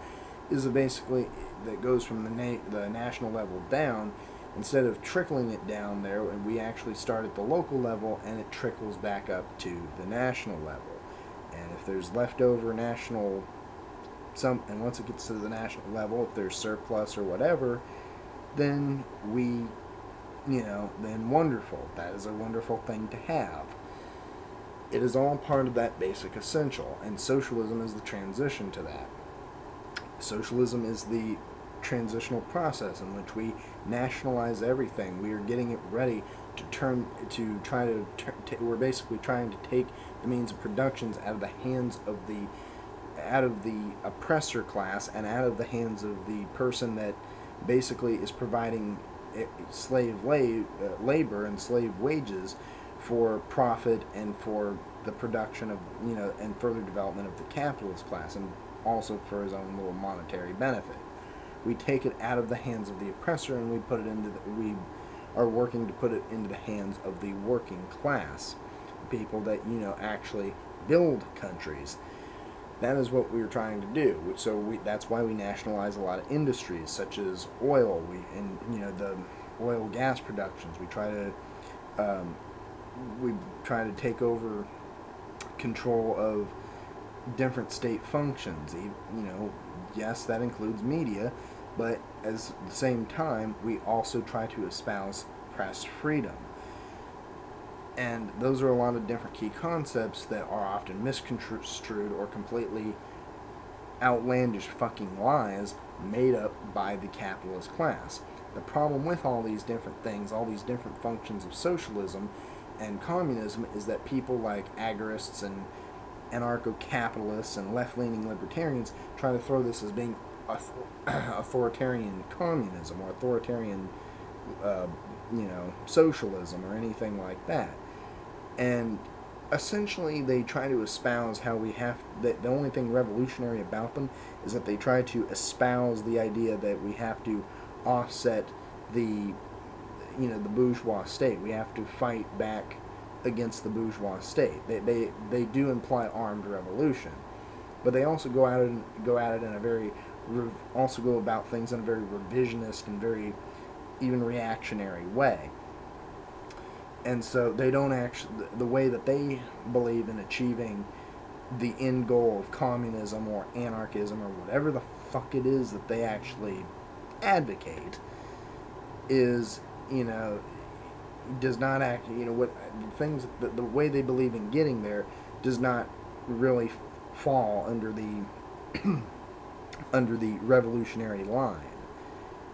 is basically that goes from the na- the national level down. Instead of trickling it down there and we actually start at the local level and it trickles back up to the national level. And if there's leftover national some and once it gets to the national level if there's surplus or whatever then we you know then wonderful that is a wonderful thing to have it is all part of that basic essential and socialism is the transition to that socialism is the transitional process in which we nationalize everything. We are getting it ready to turn to try to. We're basically trying to take the means of productions out of the hands of the out of the oppressor class and out of the hands of the person that basically is providing eh, slave uh, labor and slave wages for profit and for the production of you know and further development of the capitalist class and also for his own little monetary benefit. We take it out of the hands of the oppressor and we put it into the, we are working to put it into the hands of the working class. People that you know actually build countries that is what we are trying to do. So we, that's why we nationalize a lot of industries such as oil. We and you know the oil gas productions. We try to um, we try to take over control of different state functions. You know yes that includes media but at the same time, we also try to espouse press freedom. And those are a lot of different key concepts that are often misconstrued or completely outlandish fucking lies made up by the capitalist class. The problem with all these different things, all these different functions of socialism and communism, is that people like agorists and anarcho capitalists and left leaning libertarians try to throw this as being (clears throat) authoritarian communism or authoritarian, uh, you know, socialism or anything like that. And essentially, they try to espouse how we have that the only thing revolutionary about them is that they try to espouse the idea that we have to offset the, you know, the bourgeois state. We have to fight back against the bourgeois state. They, they, they do imply armed revolution, but they also go out and go at it in a very also go about things in a very revisionist and very even reactionary way. And so they don't actually, the way that they believe in achieving the end goal of communism or anarchism or whatever the fuck it is that they actually advocate is, you know, does not act, you know, what things, the, the way they believe in getting there does not really fall under the (clears throat) under the revolutionary line,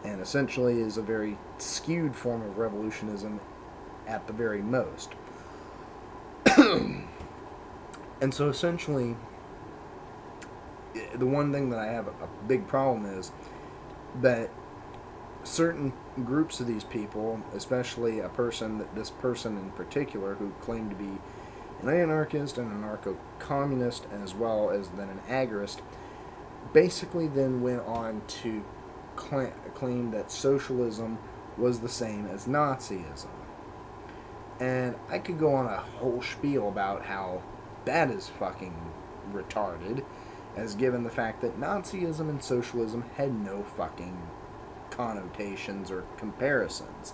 and essentially is a very skewed form of revolutionism at the very most. (clears throat) and so essentially, the one thing that I have a, big problem is that certain groups of these people, especially a person, this person in particular, who claimed to be an anarchist and an anarcho-communist, as well as then an agorist, basically then went on to claim that socialism was the same as Nazism. And I could go on a whole spiel about how that is fucking retarded, as given the fact that Nazism and socialism had no fucking connotations or comparisons.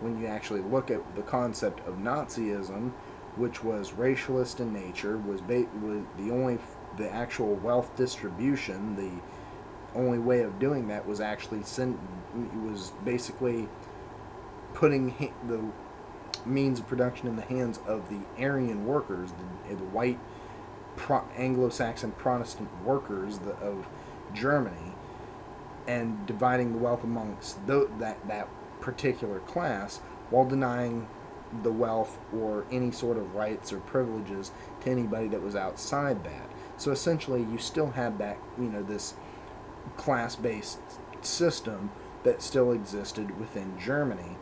When you actually look at the concept of Nazism, which was racialist in nature, was, ba- was the only the actual wealth distribution, the only way of doing that was actually sent, was basically putting the means of production in the hands of the Aryan workers, the, eh, the white Pro- Anglo-Saxon Protestant workers the, of Germany and dividing the wealth amongst tho- that that particular class while denying the wealth or any sort of rights or privileges to anybody that was outside that. So essentially, you still had that you know this class-based system that still existed within Germany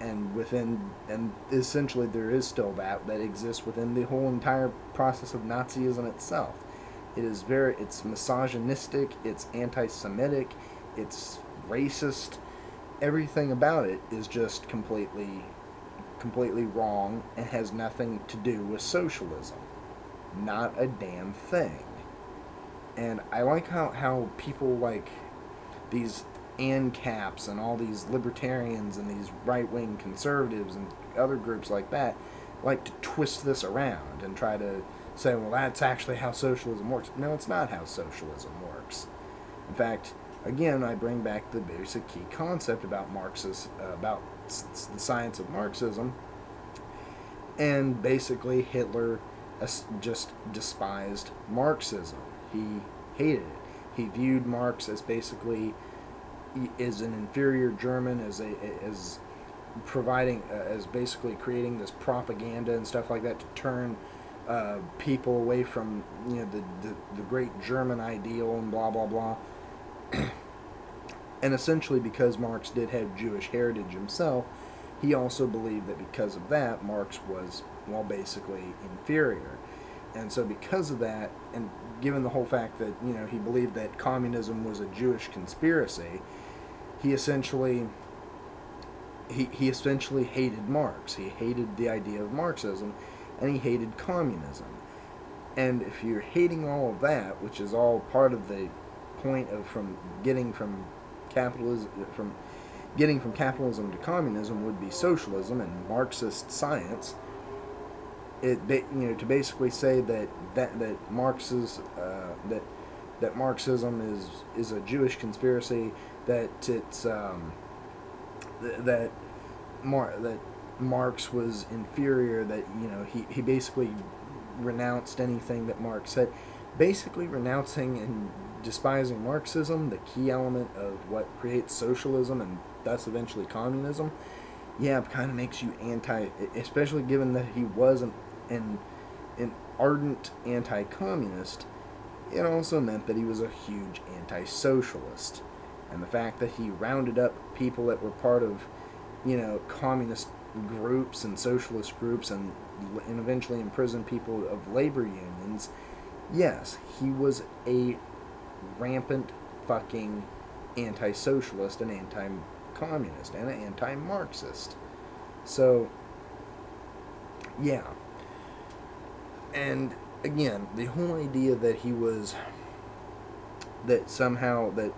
and within and essentially there is still that that exists within the whole entire process of Nazism itself. It is very it's misogynistic, it's anti-Semitic, it's racist. Everything about it is just completely completely wrong and has nothing to do with socialism. Not a damn thing. And I like how, how people like these ANCAPs and all these libertarians and these right wing conservatives and other groups like that like to twist this around and try to say, well, that's actually how socialism works. No, it's not how socialism works. In fact, again, I bring back the basic key concept about Marxist, uh, about the science of Marxism, and basically Hitler just despised Marxism. He hated it. He viewed Marx as basically is an inferior German, as a as providing uh, as basically creating this propaganda and stuff like that to turn uh, people away from you know the, the the great German ideal and blah blah blah. and essentially, because Marx did have Jewish heritage himself, he also believed that because of that, Marx was well basically inferior. And so, because of that, and given the whole fact that you know he believed that communism was a Jewish conspiracy, he essentially he, he essentially hated Marx. He hated the idea of Marxism, and he hated communism. And if you're hating all of that, which is all part of the point of from getting from capitalism from getting from capitalism to communism would be socialism and Marxist science. It you know to basically say that that that Marx's uh, that that Marxism is is a Jewish conspiracy that it's um, th- that Mar- that Marx was inferior that you know he, he basically renounced anything that Marx said. Basically renouncing and despising Marxism the key element of what creates socialism and thus eventually communism yeah it kind of makes you anti especially given that he was an an, an ardent anti-communist it also meant that he was a huge anti-socialist and the fact that he rounded up people that were part of, you know, communist groups and socialist groups and, and eventually imprisoned people of labor unions, yes, he was a rampant fucking anti socialist and anti communist and an anti Marxist. So, yeah. And again, the whole idea that he was that somehow that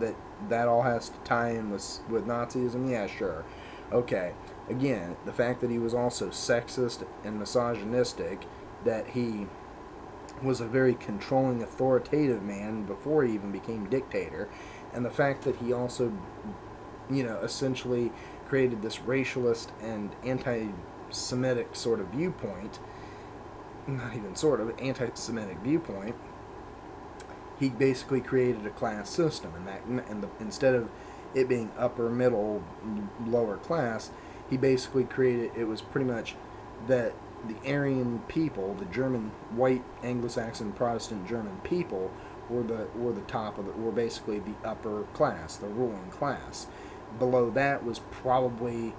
that that all has to tie in with with Nazism. Yeah, sure. Okay. Again, the fact that he was also sexist and misogynistic, that he was a very controlling, authoritative man before he even became dictator, and the fact that he also, you know, essentially created this racialist and anti-Semitic sort of viewpoint. Not even sort of anti-Semitic viewpoint he basically created a class system, and that and the, instead of it being upper, middle, lower class, he basically created it was pretty much that the Aryan people, the German white Anglo-Saxon Protestant German people, were the were the top of the were basically the upper class, the ruling class. Below that was probably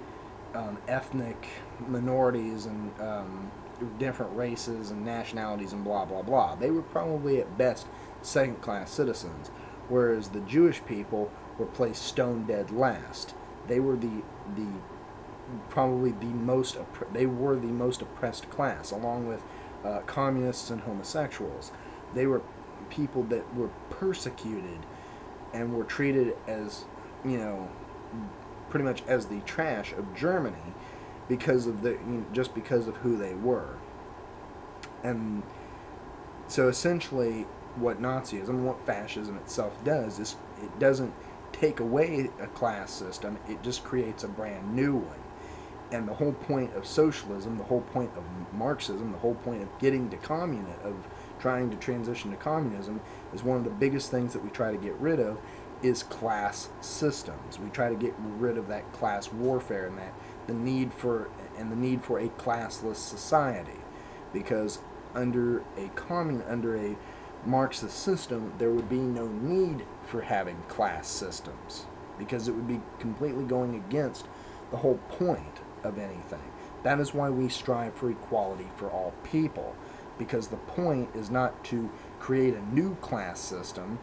um, ethnic minorities and um, different races and nationalities and blah blah blah. They were probably at best second class citizens, whereas the Jewish people were placed stone dead last. They were the the probably the most they were the most oppressed class, along with uh, communists and homosexuals. They were people that were persecuted and were treated as you know pretty much as the trash of Germany because of the you know, just because of who they were. And so essentially what Nazism, what fascism itself does, is it doesn't take away a class system, it just creates a brand new one. And the whole point of socialism, the whole point of Marxism, the whole point of getting to communism, of trying to transition to communism, is one of the biggest things that we try to get rid of is class systems. We try to get rid of that class warfare and that the need for and the need for a classless society, because under a commun under a Marxist system, there would be no need for having class systems because it would be completely going against the whole point of anything. That is why we strive for equality for all people because the point is not to create a new class system,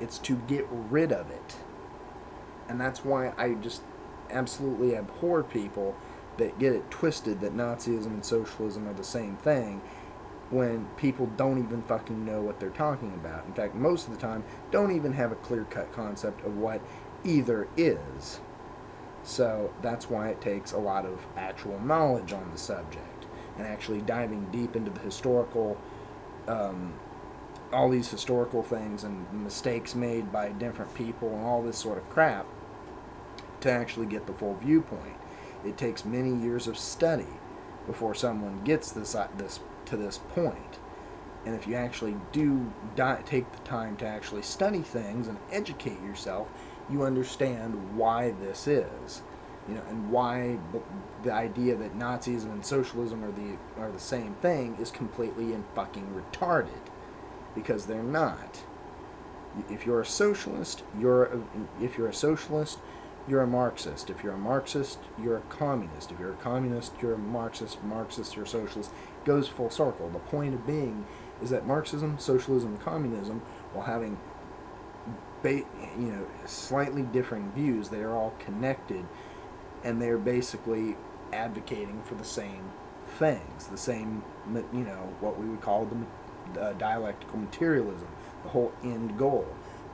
it's to get rid of it. And that's why I just absolutely abhor people that get it twisted that Nazism and socialism are the same thing when people don't even fucking know what they're talking about. In fact, most of the time, don't even have a clear cut concept of what either is. So that's why it takes a lot of actual knowledge on the subject and actually diving deep into the historical, um, all these historical things and mistakes made by different people and all this sort of crap to actually get the full viewpoint. It takes many years of study before someone gets this uh, this to this point. And if you actually do take the time to actually study things and educate yourself, you understand why this is, you know, and why the idea that Nazism and socialism are the are the same thing is completely and fucking retarded, because they're not. If you're a socialist, you're a, if you're a socialist, you're a Marxist. If you're a Marxist, you're a communist. If you're a communist, you're a Marxist. Marxist, you're a socialist. It goes full circle. The point of being is that Marxism, socialism, communism, while having you know slightly differing views, they are all connected, and they're basically advocating for the same things, the same you know what we would call the uh, dialectical materialism, the whole end goal,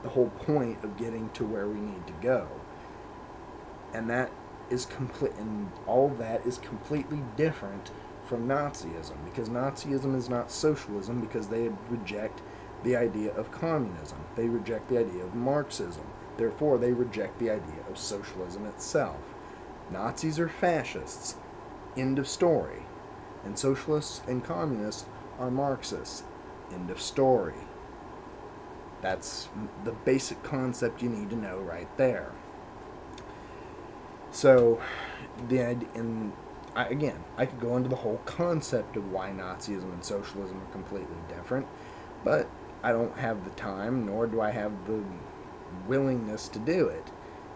the whole point of getting to where we need to go and that is complete and all that is completely different from Nazism because Nazism is not socialism because they reject the idea of communism. They reject the idea of Marxism. Therefore, they reject the idea of socialism itself. Nazis are fascists. End of story. And socialists and communists are Marxists. End of story. That's the basic concept you need to know right there. So, the and I, again, I could go into the whole concept of why Nazism and socialism are completely different, but I don't have the time, nor do I have the willingness to do it,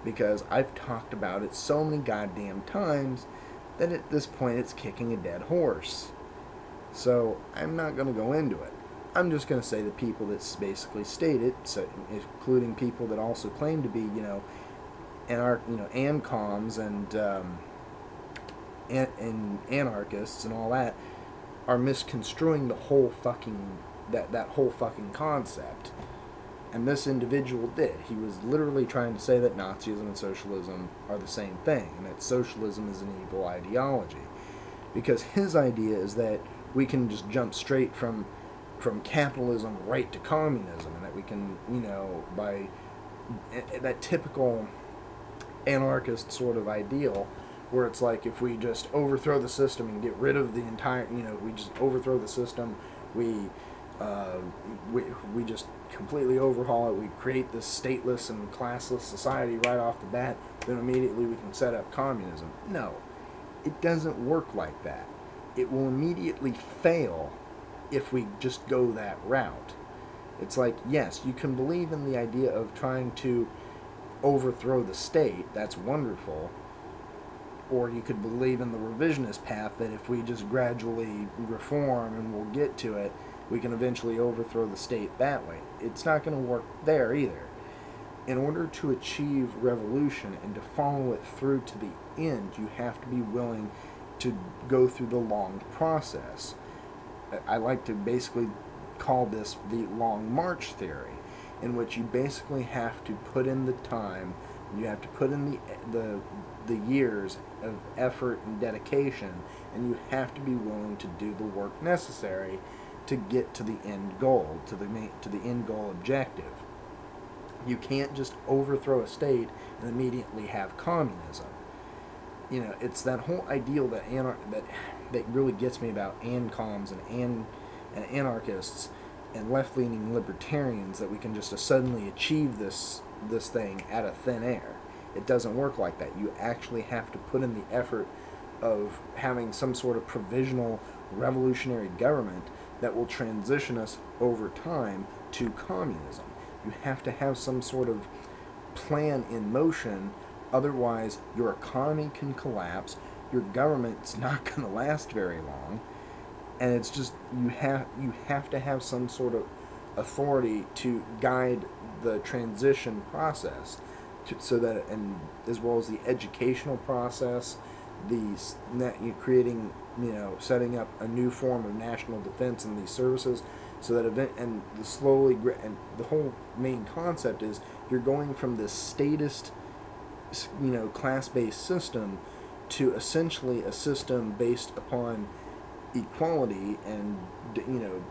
because I've talked about it so many goddamn times that at this point it's kicking a dead horse. So I'm not going to go into it. I'm just going to say the people that basically state it, so including people that also claim to be, you know, anar- you know, ANCOMs and, um, and, and anarchists and all that are misconstruing the whole fucking that that whole fucking concept. And this individual did. He was literally trying to say that Nazism and socialism are the same thing, and that socialism is an evil ideology. Because his idea is that we can just jump straight from from capitalism right to communism, and that we can, you know, by that typical anarchist sort of ideal where it's like if we just overthrow the system and get rid of the entire you know we just overthrow the system we uh, we, we just completely overhaul it we create this stateless and classless society right off the bat then immediately we can set up communism. No it doesn't work like that. It will immediately fail if we just go that route. It's like yes you can believe in the idea of trying to overthrow the state, that's wonderful. Or you could believe in the revisionist path that if we just gradually reform and we'll get to it, we can eventually overthrow the state that way. It's not going to work there either. In order to achieve revolution and to follow it through to the end, you have to be willing to go through the long process. I like to basically call this the long march theory in which you basically have to put in the time, you have to put in the the the years of effort and dedication, and you have to be willing to do the work necessary to get to the end goal, to the to the end goal objective. You can't just overthrow a state and immediately have communism. you know, it's that whole ideal that anar- that that really gets me about ancoms and an and anarchists and left-leaning libertarians that we can just suddenly achieve this this thing out of thin air. It doesn't work like that. You actually have to put in the effort of having some sort of provisional revolutionary government that will transition us over time to communism. You have to have some sort of plan in motion, otherwise, your economy can collapse, your government's not going to last very long, and it's just you have you have to have some sort of authority to guide the transition process to, so that and as well as the educational process the you creating you know setting up a new form of national defense in these services so that event and the slowly and the whole main concept is you're going from this statist you know class-based system to essentially a system based upon equality and you know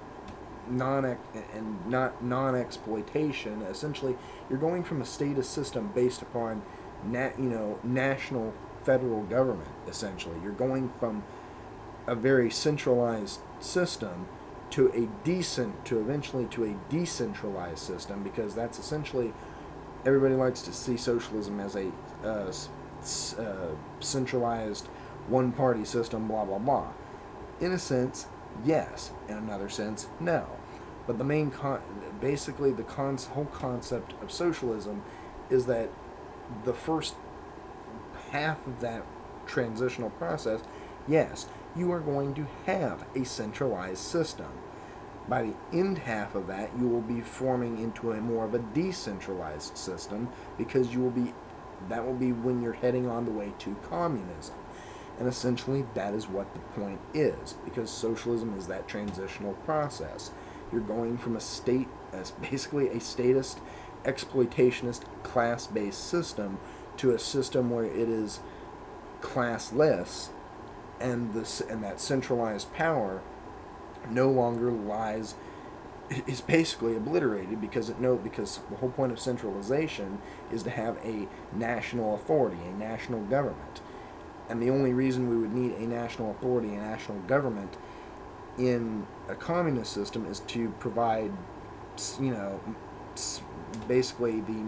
non and not non exploitation. Essentially, you're going from a statist system based upon nat, you know national federal government. Essentially, you're going from a very centralized system to a decent to eventually to a decentralized system because that's essentially everybody likes to see socialism as a uh, uh, centralized one party system blah blah blah in a sense yes in another sense no but the main con, basically the con- whole concept of socialism is that the first half of that transitional process, yes, you are going to have a centralized system. By the end half of that, you will be forming into a more of a decentralized system because you will be that will be when you're heading on the way to communism. And essentially that is what the point is because socialism is that transitional process. You're going from a state, as basically a statist, exploitationist, class-based system to a system where it is classless, and this and that centralized power no longer lies is basically obliterated because it no because the whole point of centralization is to have a national authority, a national government. And the only reason we would need a national authority, a national government, in a communist system is to provide, you know, basically the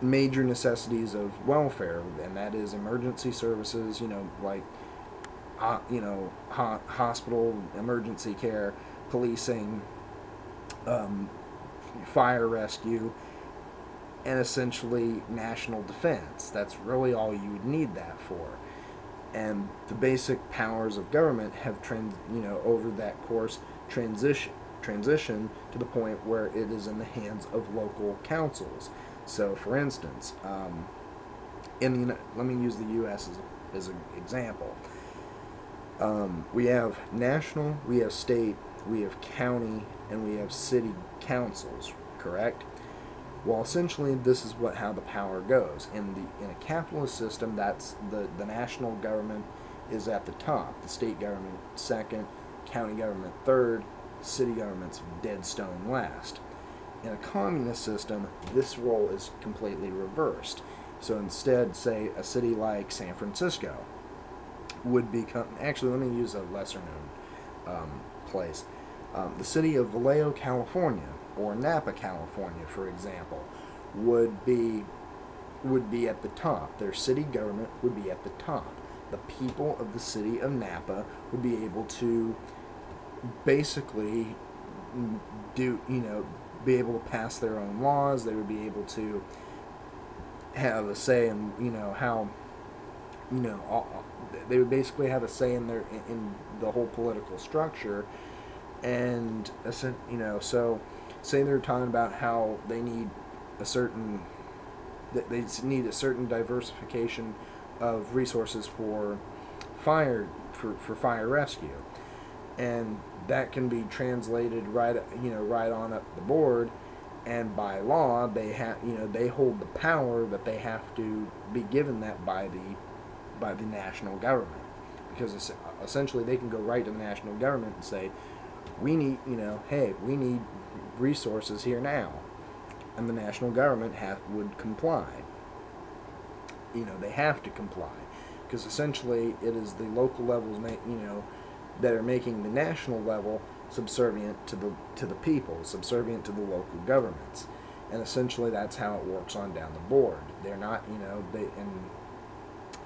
major necessities of welfare, and that is emergency services, you know, like, uh, you know, ho- hospital emergency care, policing, um, fire rescue, and essentially national defense. That's really all you would need that for and the basic powers of government have trans you know over that course transition transition to the point where it is in the hands of local councils. So, for instance, um, in the let me use the U.S. as, as an example. Um, we have national, we have state, we have county, and we have city councils. Correct. Well, essentially, this is what how the power goes in the in a capitalist system. That's the the national government is at the top, the state government second, county government third, city government's dead stone last. In a communist system, this role is completely reversed. So instead, say a city like San Francisco would become. Actually, let me use a lesser known um, place. Um, the city of Vallejo, California, or Napa, California, for example, would be would be at the top. Their city government would be at the top. The people of the city of Napa would be able to basically do you know be able to pass their own laws. They would be able to have a say in you know how you know all, they would basically have a say in their in the whole political structure and you know so say they're talking about how they need a certain that they need a certain diversification of resources for fire for, for fire rescue. And that can be translated right you know right on up the board. And by law they have you know they hold the power that they have to be given that by the by the national government. Because essentially they can go right to the national government and say we need you know hey we need resources here now, and the national government would comply. You know, they have to comply. because essentially it is the local levels, you know, that are making the national level subservient to the to the people, subservient to the local governments, and essentially that's how it works on down the board. They're not, you know, they and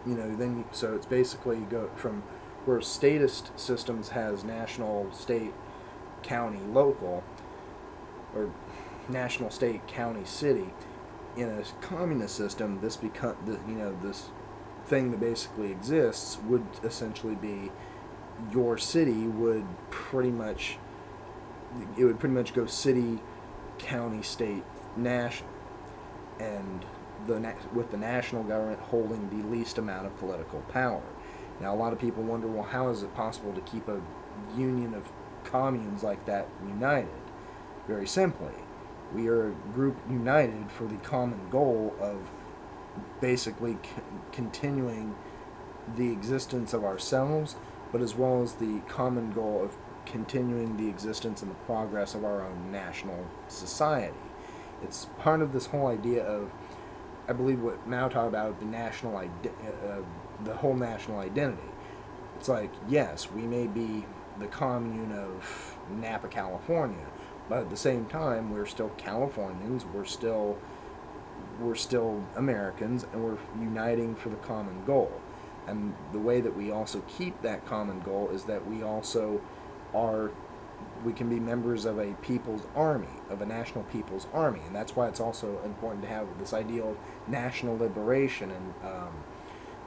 you know then so it's basically you go from where statist systems has national, state, county, local, or national, state, county, city. In a communist system, this become you know this thing that basically exists would essentially be your city would pretty much it would pretty much go city, county, state, national, and the with the national government holding the least amount of political power. Now, a lot of people wonder, well, how is it possible to keep a union of communes like that united? Very simply, we are a group united for the common goal of basically c- continuing the existence of ourselves, but as well as the common goal of continuing the existence and the progress of our own national society. It's part of this whole idea of, I believe, what Mao talked about the national ide- uh, the whole national identity. It's like, yes, we may be the commune of Napa, California, but at the same time, we're still Californians. We're still we're still Americans, and we're uniting for the common goal. And the way that we also keep that common goal is that we also are we can be members of a people's army, of a national people's army, and that's why it's also important to have this idea of national liberation and um,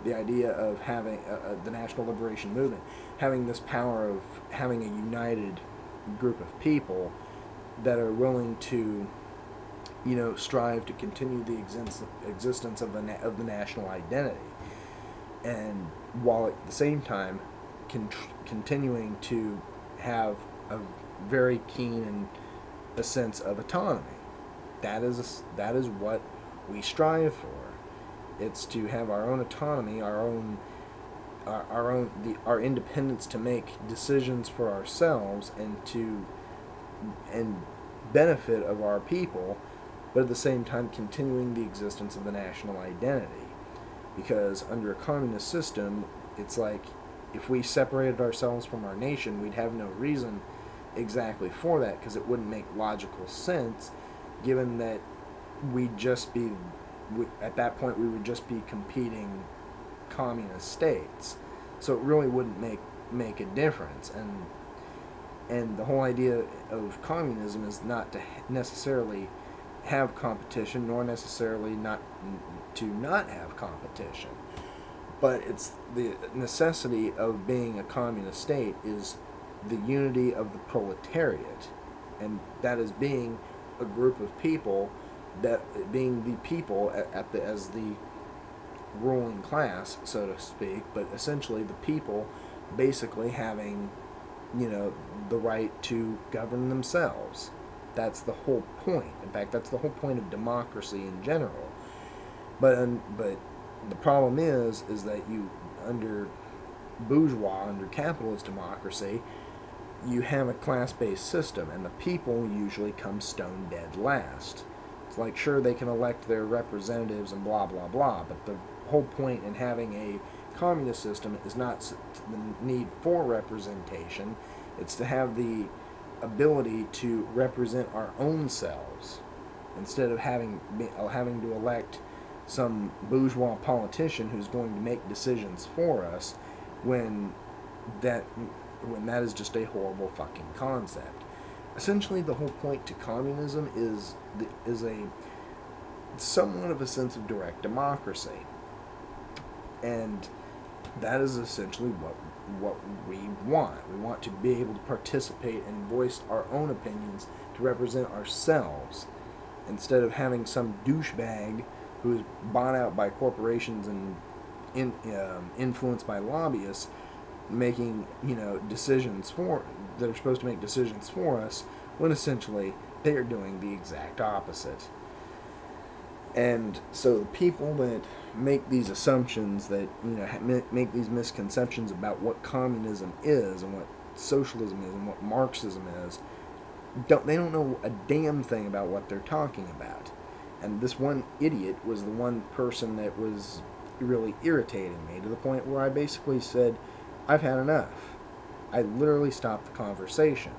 the idea of having uh, uh, the national liberation movement, having this power of having a united group of people that are willing to, you know, strive to continue the exist- existence of the na- of the national identity, and while at the same time, con- continuing to have a very keen and a sense of autonomy. That is that is what we strive for. It's to have our own autonomy, our own our, our own the our independence to make decisions for ourselves and to and benefit of our people, but at the same time continuing the existence of the national identity. Because under a communist system, it's like if we separated ourselves from our nation, we'd have no reason exactly for that because it wouldn't make logical sense given that we'd just be at that point we would just be competing communist states so it really wouldn't make make a difference and and the whole idea of communism is not to necessarily have competition nor necessarily not to not have competition. But it's the necessity of being a communist state is the unity of the proletariat. And that is being a group of people that being the people at, at the as the ruling class so to speak but essentially the people basically having you know the right to govern themselves. That's the whole point. In fact that's the whole point of democracy in general. But um, but the problem is is that you under bourgeois under capitalist democracy you have a class-based system and the people usually come stone dead last. It's like sure they can elect their representatives and blah blah blah but the whole point in having a communist system is not the need for representation it's to have the ability to represent our own selves instead of having having to elect some bourgeois politician who's going to make decisions for us when that when that is just a horrible fucking concept. Essentially, the whole point to communism is is a somewhat of a sense of direct democracy, and that is essentially what what we want. We want to be able to participate and voice our own opinions to represent ourselves, instead of having some douchebag who's bought out by corporations and in, um, influenced by lobbyists making you know decisions for that are supposed to make decisions for us when essentially they are doing the exact opposite and so the people that make these assumptions that you know make these misconceptions about what communism is and what socialism is and what marxism is don't they don't know a damn thing about what they're talking about and this one idiot was the one person that was really irritating me to the point where I basically said, I've had enough. I literally stopped the conversation.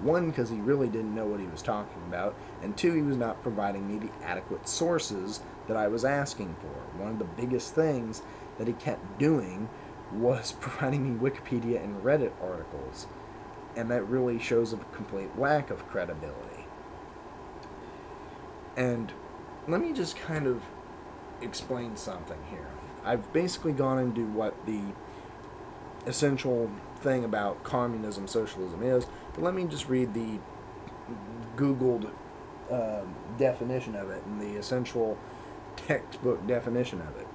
One, because he really didn't know what he was talking about, and two, he was not providing me the adequate sources that I was asking for. One of the biggest things that he kept doing was (laughs) providing me Wikipedia and Reddit articles, and that really shows a complete lack of credibility. And let me just kind of explain something here. I've basically gone into what the essential thing about communism, socialism is, but let me just read the Googled uh, definition of it and the essential textbook definition of it.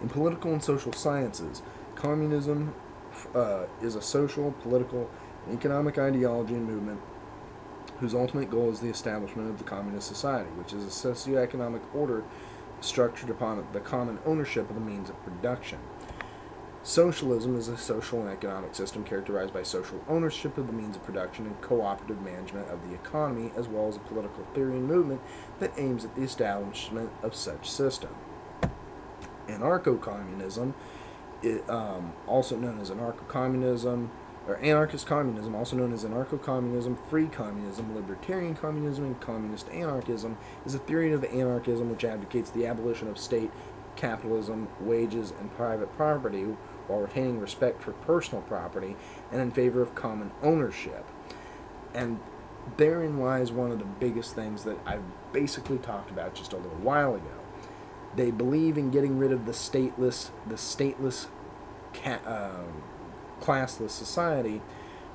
In political and social sciences, communism uh, is a social, political, and economic ideology and movement whose ultimate goal is the establishment of the communist society, which is a socio-economic order structured upon the common ownership of the means of production. Socialism is a social and economic system characterized by social ownership of the means of production and cooperative management of the economy, as well as a political theory and movement that aims at the establishment of such system. Anarcho-communism, um, also known as anarcho-communism, or anarchist communism, also known as anarcho communism, free communism, libertarian communism, and communist anarchism, is a theory of anarchism which advocates the abolition of state, capitalism, wages, and private property while retaining respect for personal property and in favor of common ownership. And therein lies one of the biggest things that I've basically talked about just a little while ago. They believe in getting rid of the stateless, the stateless. Uh, classless society,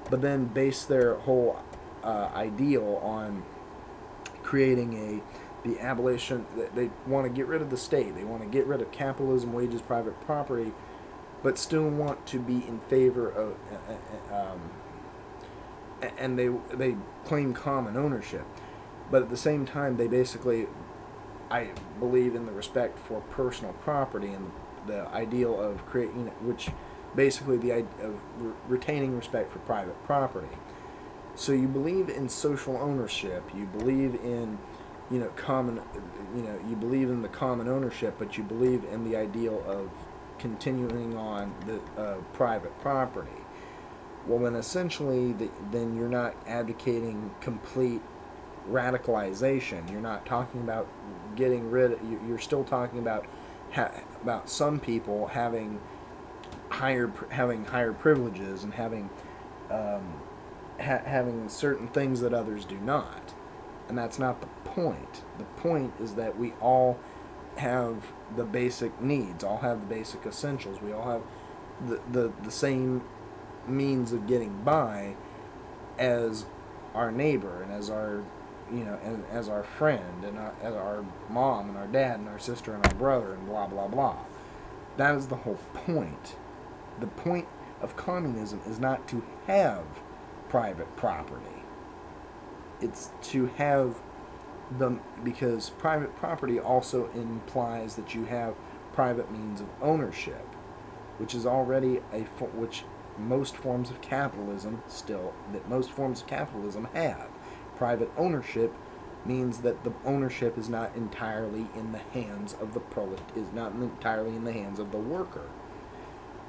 but then base their whole uh, ideal on creating a the abolition. They want to get rid of the state. They want to get rid of capitalism, wages, private property, but still want to be in favor of. Uh, uh, um, and they they claim common ownership, but at the same time they basically, I believe in the respect for personal property and the ideal of creating which basically the idea of re- retaining respect for private property. So you believe in social ownership. You believe in, you know, common, you know, you believe in the common ownership, but you believe in the ideal of continuing on the uh, private property. Well, then essentially, the, then you're not advocating complete radicalization. You're not talking about getting rid. Of, you're still talking about ha- about some people having higher having higher privileges and having um, ha- having certain things that others do not, and that's not the point. The point is that we all have the basic needs, all have the basic essentials. We all have the the, the same means of getting by as our neighbor and as our you know and as our friend and our, as our mom and our dad and our sister and our brother and blah blah blah that is the whole point the point of communism is not to have private property. It's to have the because private property also implies that you have private means of ownership, which is already a which most forms of capitalism still that most forms of capitalism have. Private ownership means that the ownership is not entirely in the hands of the prolet is not entirely in the hands of the worker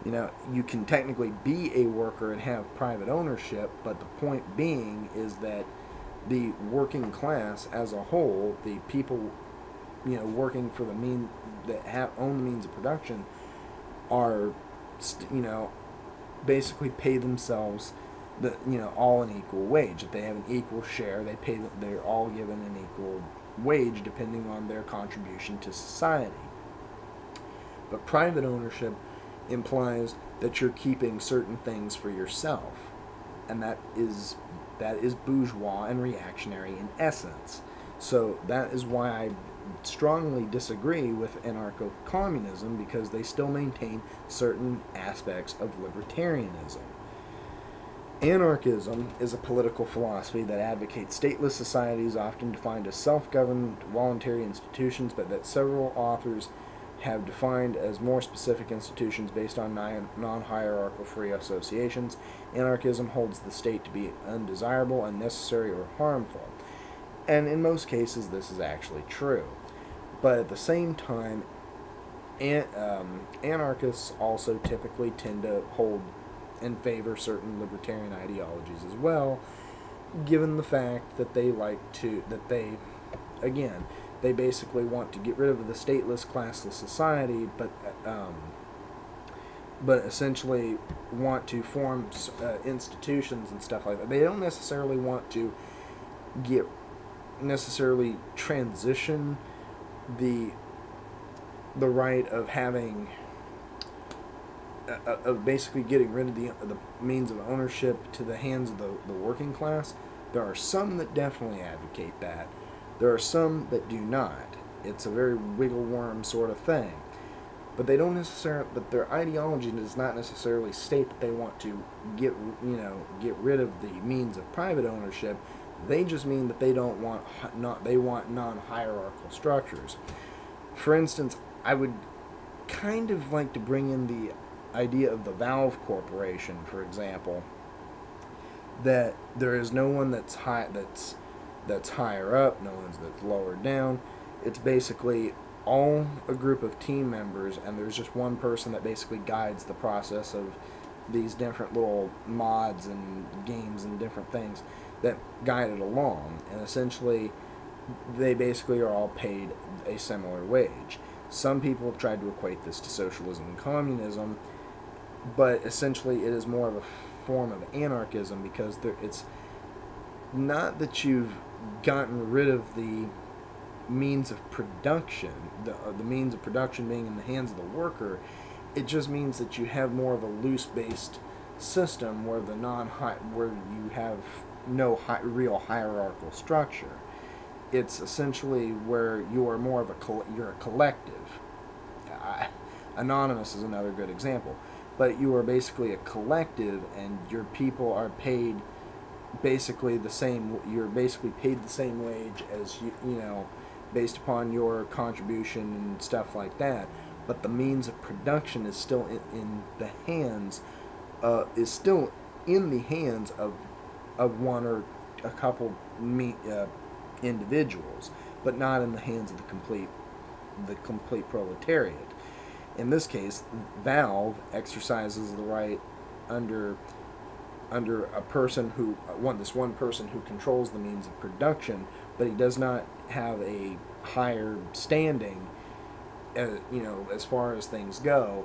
you know, you can technically be a worker and have private ownership, but the point being is that the working class as a whole, the people, you know, working for the mean that have own the means of production, are, you know, basically pay themselves the you know all an equal wage. If they have an equal share, they pay. They're all given an equal wage depending on their contribution to society. But private ownership implies that you're keeping certain things for yourself. And that is that is bourgeois and reactionary in essence. So that is why I strongly disagree with anarcho communism because they still maintain certain aspects of libertarianism. Anarchism is a political philosophy that advocates stateless societies, often defined as self governed voluntary institutions, but that several authors have defined as more specific institutions based on non hierarchical free associations. Anarchism holds the state to be undesirable, unnecessary, or harmful. And in most cases, this is actually true. But at the same time, an, um, anarchists also typically tend to hold and favor certain libertarian ideologies as well, given the fact that they like to that they, again, they basically want to get rid of the stateless, classless society, but um, but essentially want to form uh, institutions and stuff like that. They don't necessarily want to get necessarily transition the the right of having uh, uh, of basically getting rid of the the means of ownership to the hands of the, the working class. There are some that definitely advocate that. There are some that do not. It's a very wiggle worm sort of thing. But they don't necessarily. But their ideology does not necessarily state that they want to get you know get rid of the means of private ownership. They just mean that they don't want not they want non-hierarchical structures. For instance, I would kind of like to bring in the idea of the Valve Corporation, for example, that there is no one that's high that's that's higher up, no one's that's lower down. It's basically all a group of team members, and there's just one person that basically guides the process of these different little mods and games and different things that guide it along. And essentially, they basically are all paid a similar wage. Some people have tried to equate this to socialism and communism, but essentially it is more of a form of anarchism because there, it's not that you've gotten rid of the means of production, the, uh, the means of production being in the hands of the worker, it just means that you have more of a loose based system where the non where you have no hi- real hierarchical structure. It's essentially where you are more of a you're a collective. I, Anonymous is another good example, but you are basically a collective, and your people are paid basically the same. You're basically paid the same wage as you you know based upon your contribution and stuff like that. But the means of production is still in, in the hands, uh, is still in the hands of, of one or a couple me, uh, individuals, but not in the hands of the complete, the complete proletariat. In this case, Valve exercises the right under under a person who uh, one this one person who controls the means of production, but he does not have a higher standing, uh, you know, as far as things go,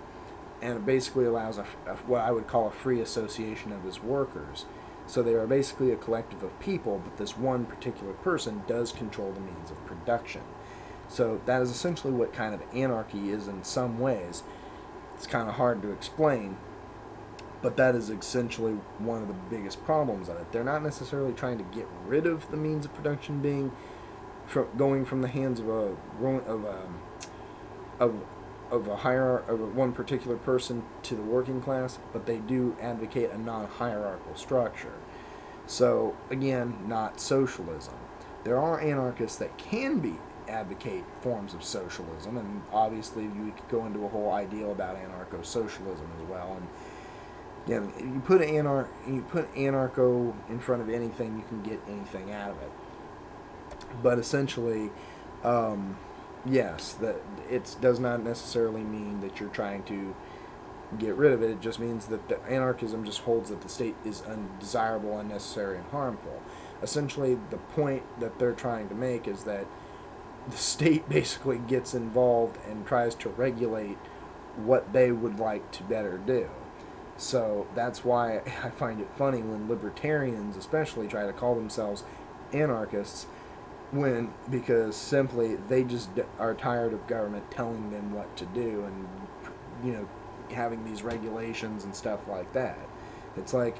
and it basically allows a, a, what I would call a free association of his workers. So they are basically a collective of people, but this one particular person does control the means of production. So that is essentially what kind of anarchy is in some ways. It's kind of hard to explain, but that is essentially one of the biggest problems of it. They're not necessarily trying to get rid of the means of production being from going from the hands of a of a, um, of of a higher of one particular person to the working class, but they do advocate a non-hierarchical structure. So again, not socialism. There are anarchists that can be advocate forms of socialism, and obviously you could go into a whole ideal about anarcho-socialism as well. And yeah, you put anar you put anarcho in front of anything, you can get anything out of it but essentially, um, yes, that it does not necessarily mean that you're trying to get rid of it. It just means that the anarchism just holds that the state is undesirable, unnecessary, and harmful. Essentially, the point that they're trying to make is that the state (laughs) basically gets involved and tries to regulate what they would like to better do. So that's why (laughs) I find it funny when libertarians, especially, try to call themselves anarchists when because simply they just are tired of government telling them what to do and you know having these regulations and stuff like that. It's like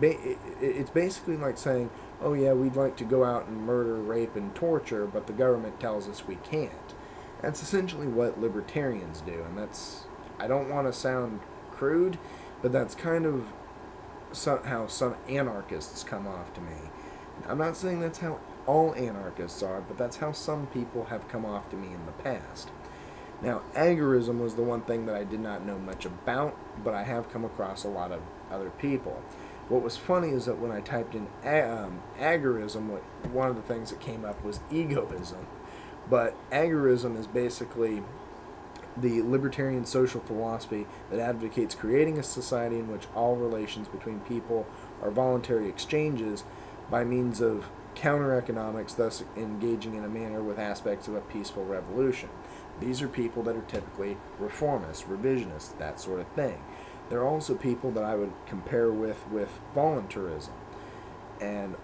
it's basically like saying oh yeah we'd like to go out and murder rape and torture but the government tells us we can't. That's essentially what libertarians do and that's i don't want to sound crude but that's kind of how some anarchists come off to me. I'm not saying that's how all anarchists are, but that's how some people have come off to me in the past. Now, agorism was the one thing that I did not know much about, but I have come across a lot of other people. What was funny is that when I typed in um, agorism, one of the things that came up was egoism. But agorism is basically the libertarian social philosophy that advocates creating a society in which all relations between people are voluntary exchanges by means of counter economics, thus engaging in a manner with aspects of a peaceful revolution. These are people that are typically reformists, revisionists, that sort of thing. They're also people that I would compare with with voluntarism. And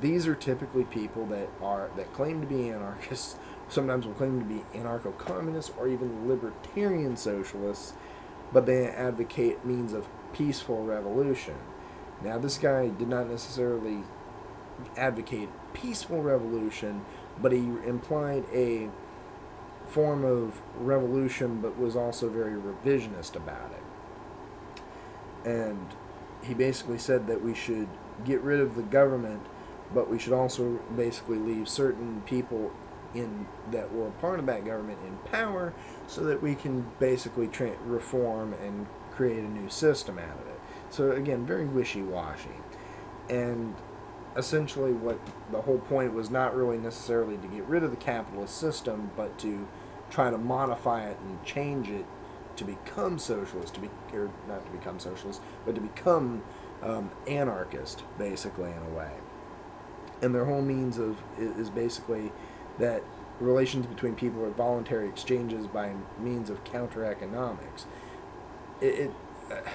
these are typically people that are that claim to be anarchists, (laughs) sometimes will claim to be anarcho-communists or even libertarian socialists, but they advocate means of peaceful revolution. Now, this guy did not necessarily advocate peaceful revolution, but he implied a form of revolution, but was also very revisionist about it. And he basically said that we should get rid of the government, but we should also basically leave certain people in that were part of that government in power, so that we can basically tra- reform and create a new system out of it. So again, very wishy-washy, and essentially what the whole point was not really necessarily to get rid of the capitalist system, but to try to modify it and change it to become socialist, to be or not to become socialist, but to become um, anarchist, basically in a way. And their whole means of is basically that relations between people are voluntary exchanges by means of counter economics. It, it uh, (sighs)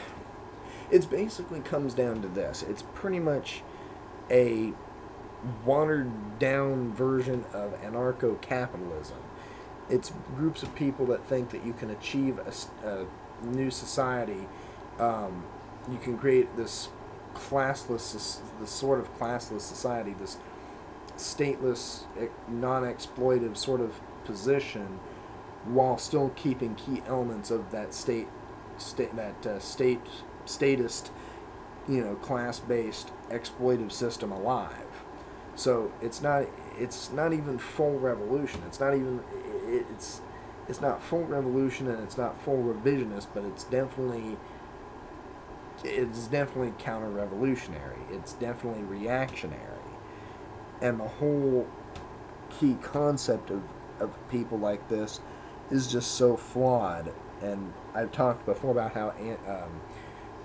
it's basically comes down to this. It's pretty much a watered down version of anarcho capitalism. It's groups of people that think that you can achieve a, a new society. Um, you can create this classless, this sort of classless society, this stateless, non exploitive sort of position, while still keeping key elements of that state, state that uh, state statist you know class-based exploitive system alive. So it's not it's not even full revolution. It's not even it's it's not full revolution and it's not full revisionist, but it's definitely it's definitely counter-revolutionary. It's definitely reactionary. And the whole key concept of, of people like this is just so flawed. And I've talked before about how um,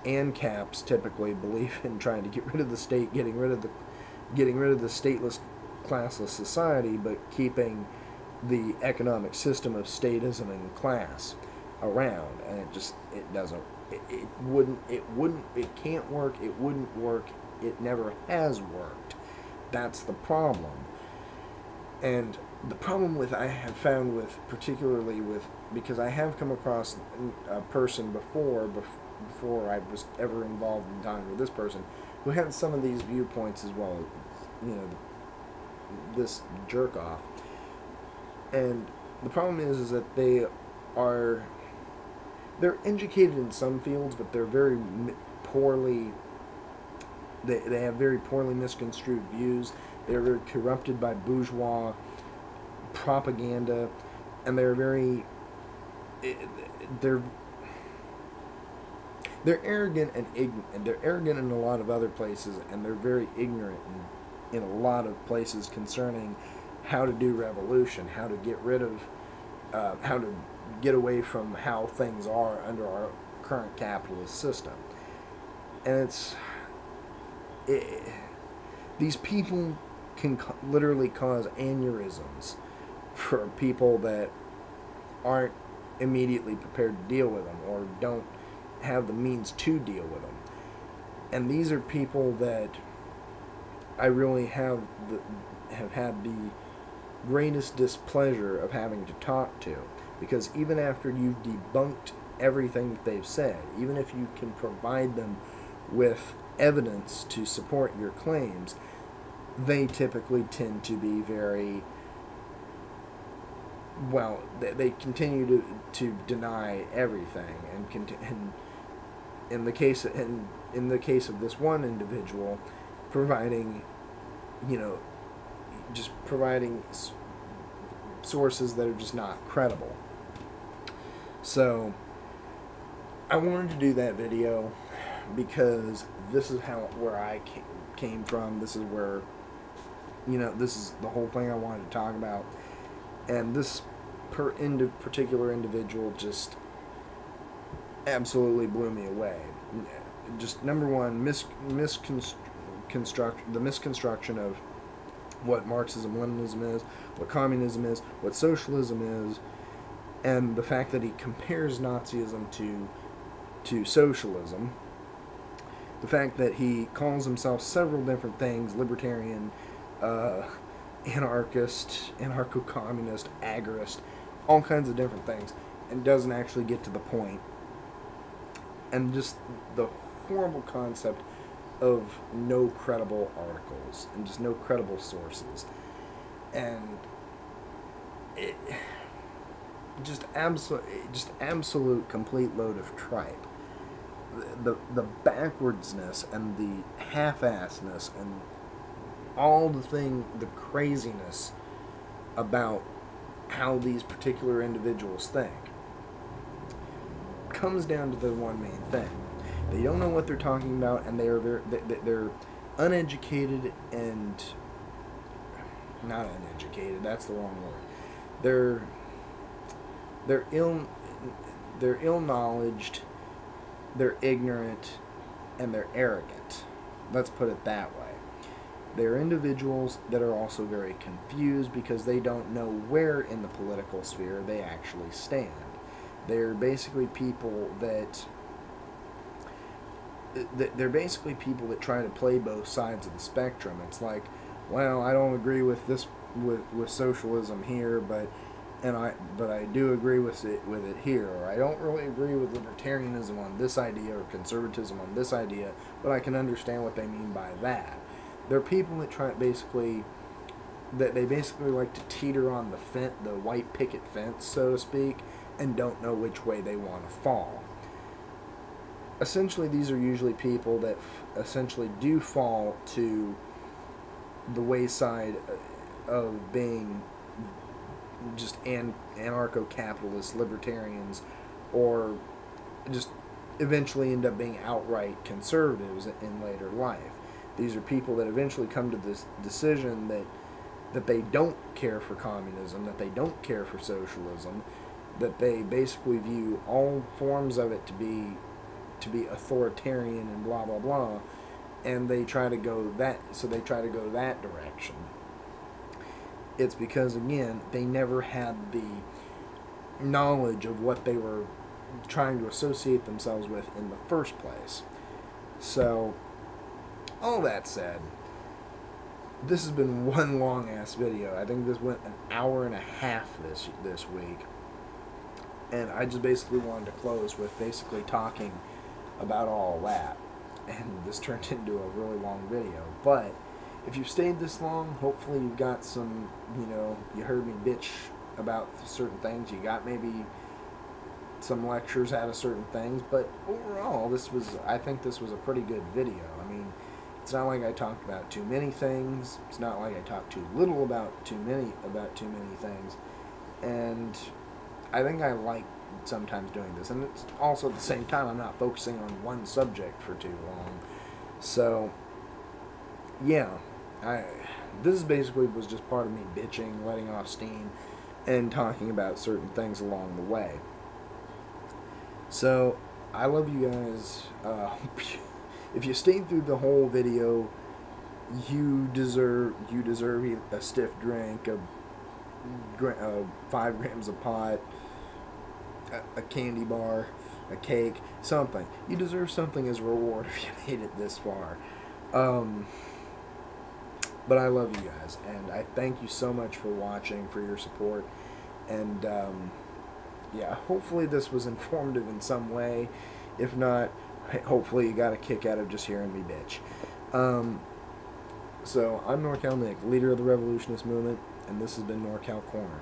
ANCAPs typically believe in trying to get rid of the state, getting rid of the getting rid of the stateless, classless society, but keeping the economic system of statism and class around, and it just it doesn't. It, it wouldn't. It wouldn't. It can't work. It wouldn't work. It never has worked. That's the problem. And the problem with I have found with particularly with because I have come across a person before before before I was ever involved in talking with this person, who had some of these viewpoints as well. You know, this jerk off. And the problem is, is that they are they're educated in some fields, but they're very poorly. They, they have very poorly misconstrued views. They're very corrupted by bourgeois propaganda, and they're very. They're they're arrogant and ignorant. And they're arrogant in a lot of other places, and they're very ignorant in, in a lot of places concerning how to do revolution, how to get rid of, uh, how to get away from how things are under our current capitalist system. And it's it, these people can co- literally cause aneurysms for people that aren't immediately prepared to deal with them or don't have the means to deal with them. And these are people that I really have the, have had the greatest displeasure of having to talk to because even after you've debunked everything that they've said, even if you can provide them with evidence to support your claims, they typically tend to be very well. They, continue to to deny everything and, conti- and in the case in in the case of this one individual, providing, you know, just providing s- sources that are just not credible. So, I wanted to do that video because this is how where I came from. This is where, you know, this is the whole thing I wanted to talk about, and this per indi- particular individual just absolutely blew me away. Just number one, mis- misconstruct the misconstruction of what Marxism, Leninism is, what communism is, what socialism is, and the fact that he compares Nazism to to socialism. The fact that he calls himself several different things: libertarian, uh, anarchist, anarcho-communist, agorist, all kinds of different things, and doesn't actually get to the point. And just the horrible concept of no credible articles and just no credible sources. And it just absolute just absolute complete load of tripe. The, the backwardsness and the half-assness and all the thing the craziness about how these particular individuals think comes down to the one main thing they don't know what they're talking about, and they are very they're uneducated and not uneducated. That's the wrong word. They're they're ill they're ill knowledged, they're ignorant, and they're arrogant. Let's put it that way. They're individuals that are also very confused because they don't know where in the political sphere they actually stand. They're basically people that they're basically people that try to play both sides of the spectrum. It's like, well, I don't agree with this with with socialism here, but and I but I do agree with it with it here, or I don't really agree with libertarianism on this idea or conservatism on this idea, but I can understand what they mean by that. They're people that try basically that they basically like to teeter on the fence, the white picket fence, so to speak, and don't know which way they want to fall. Essentially these are usually people that essentially do fall to the wayside uh, of being just an- anarcho-capitalist libertarians or just eventually end up being outright conservatives in later life. These are people that eventually come to this decision that that they don't care for communism that they don't care for socialism that they basically view all forms of it to be to be authoritarian and blah blah blah and they try to go that so they try to go that direction. It's because again they never had the knowledge of what they were trying to associate themselves with in the first place. So all that said this has been one long ass video. I think this went an hour and a half this this week and i just basically wanted to close with basically talking about all that. And this turned (laughs) into a really long video. But if you've stayed this long, hopefully you've got some, you know, you heard me bitch about certain things. You got maybe some lectures out of certain things. But overall, this was, I think this was a pretty good video. I mean, it's not like I talked about too many things. It's not like I talked too little about too many, about too many things. And I think I like sometimes doing this. And it's also at the same time, I'm not focusing on one subject for too long. So, yeah, I this basically was just part of me bitching, letting off steam, and talking about certain things along the way. So, I love you guys. Uh, (laughs) if you stayed through the whole video, you deserve you deserve a stiff drink, a, a uh, five grams of pot a, candy bar, a cake, something. You deserve something as a reward if you (laughs) made it this far. Um, but I love you guys, and I thank you so much for watching, for your support, and um, yeah, hopefully this was (laughs) informative in some way. If not, (laughs) hopefully you got a kick out of just hearing me bitch. Um, so I'm NorCal Nick, leader of the revolutionist movement, and this has been NorCal Corner.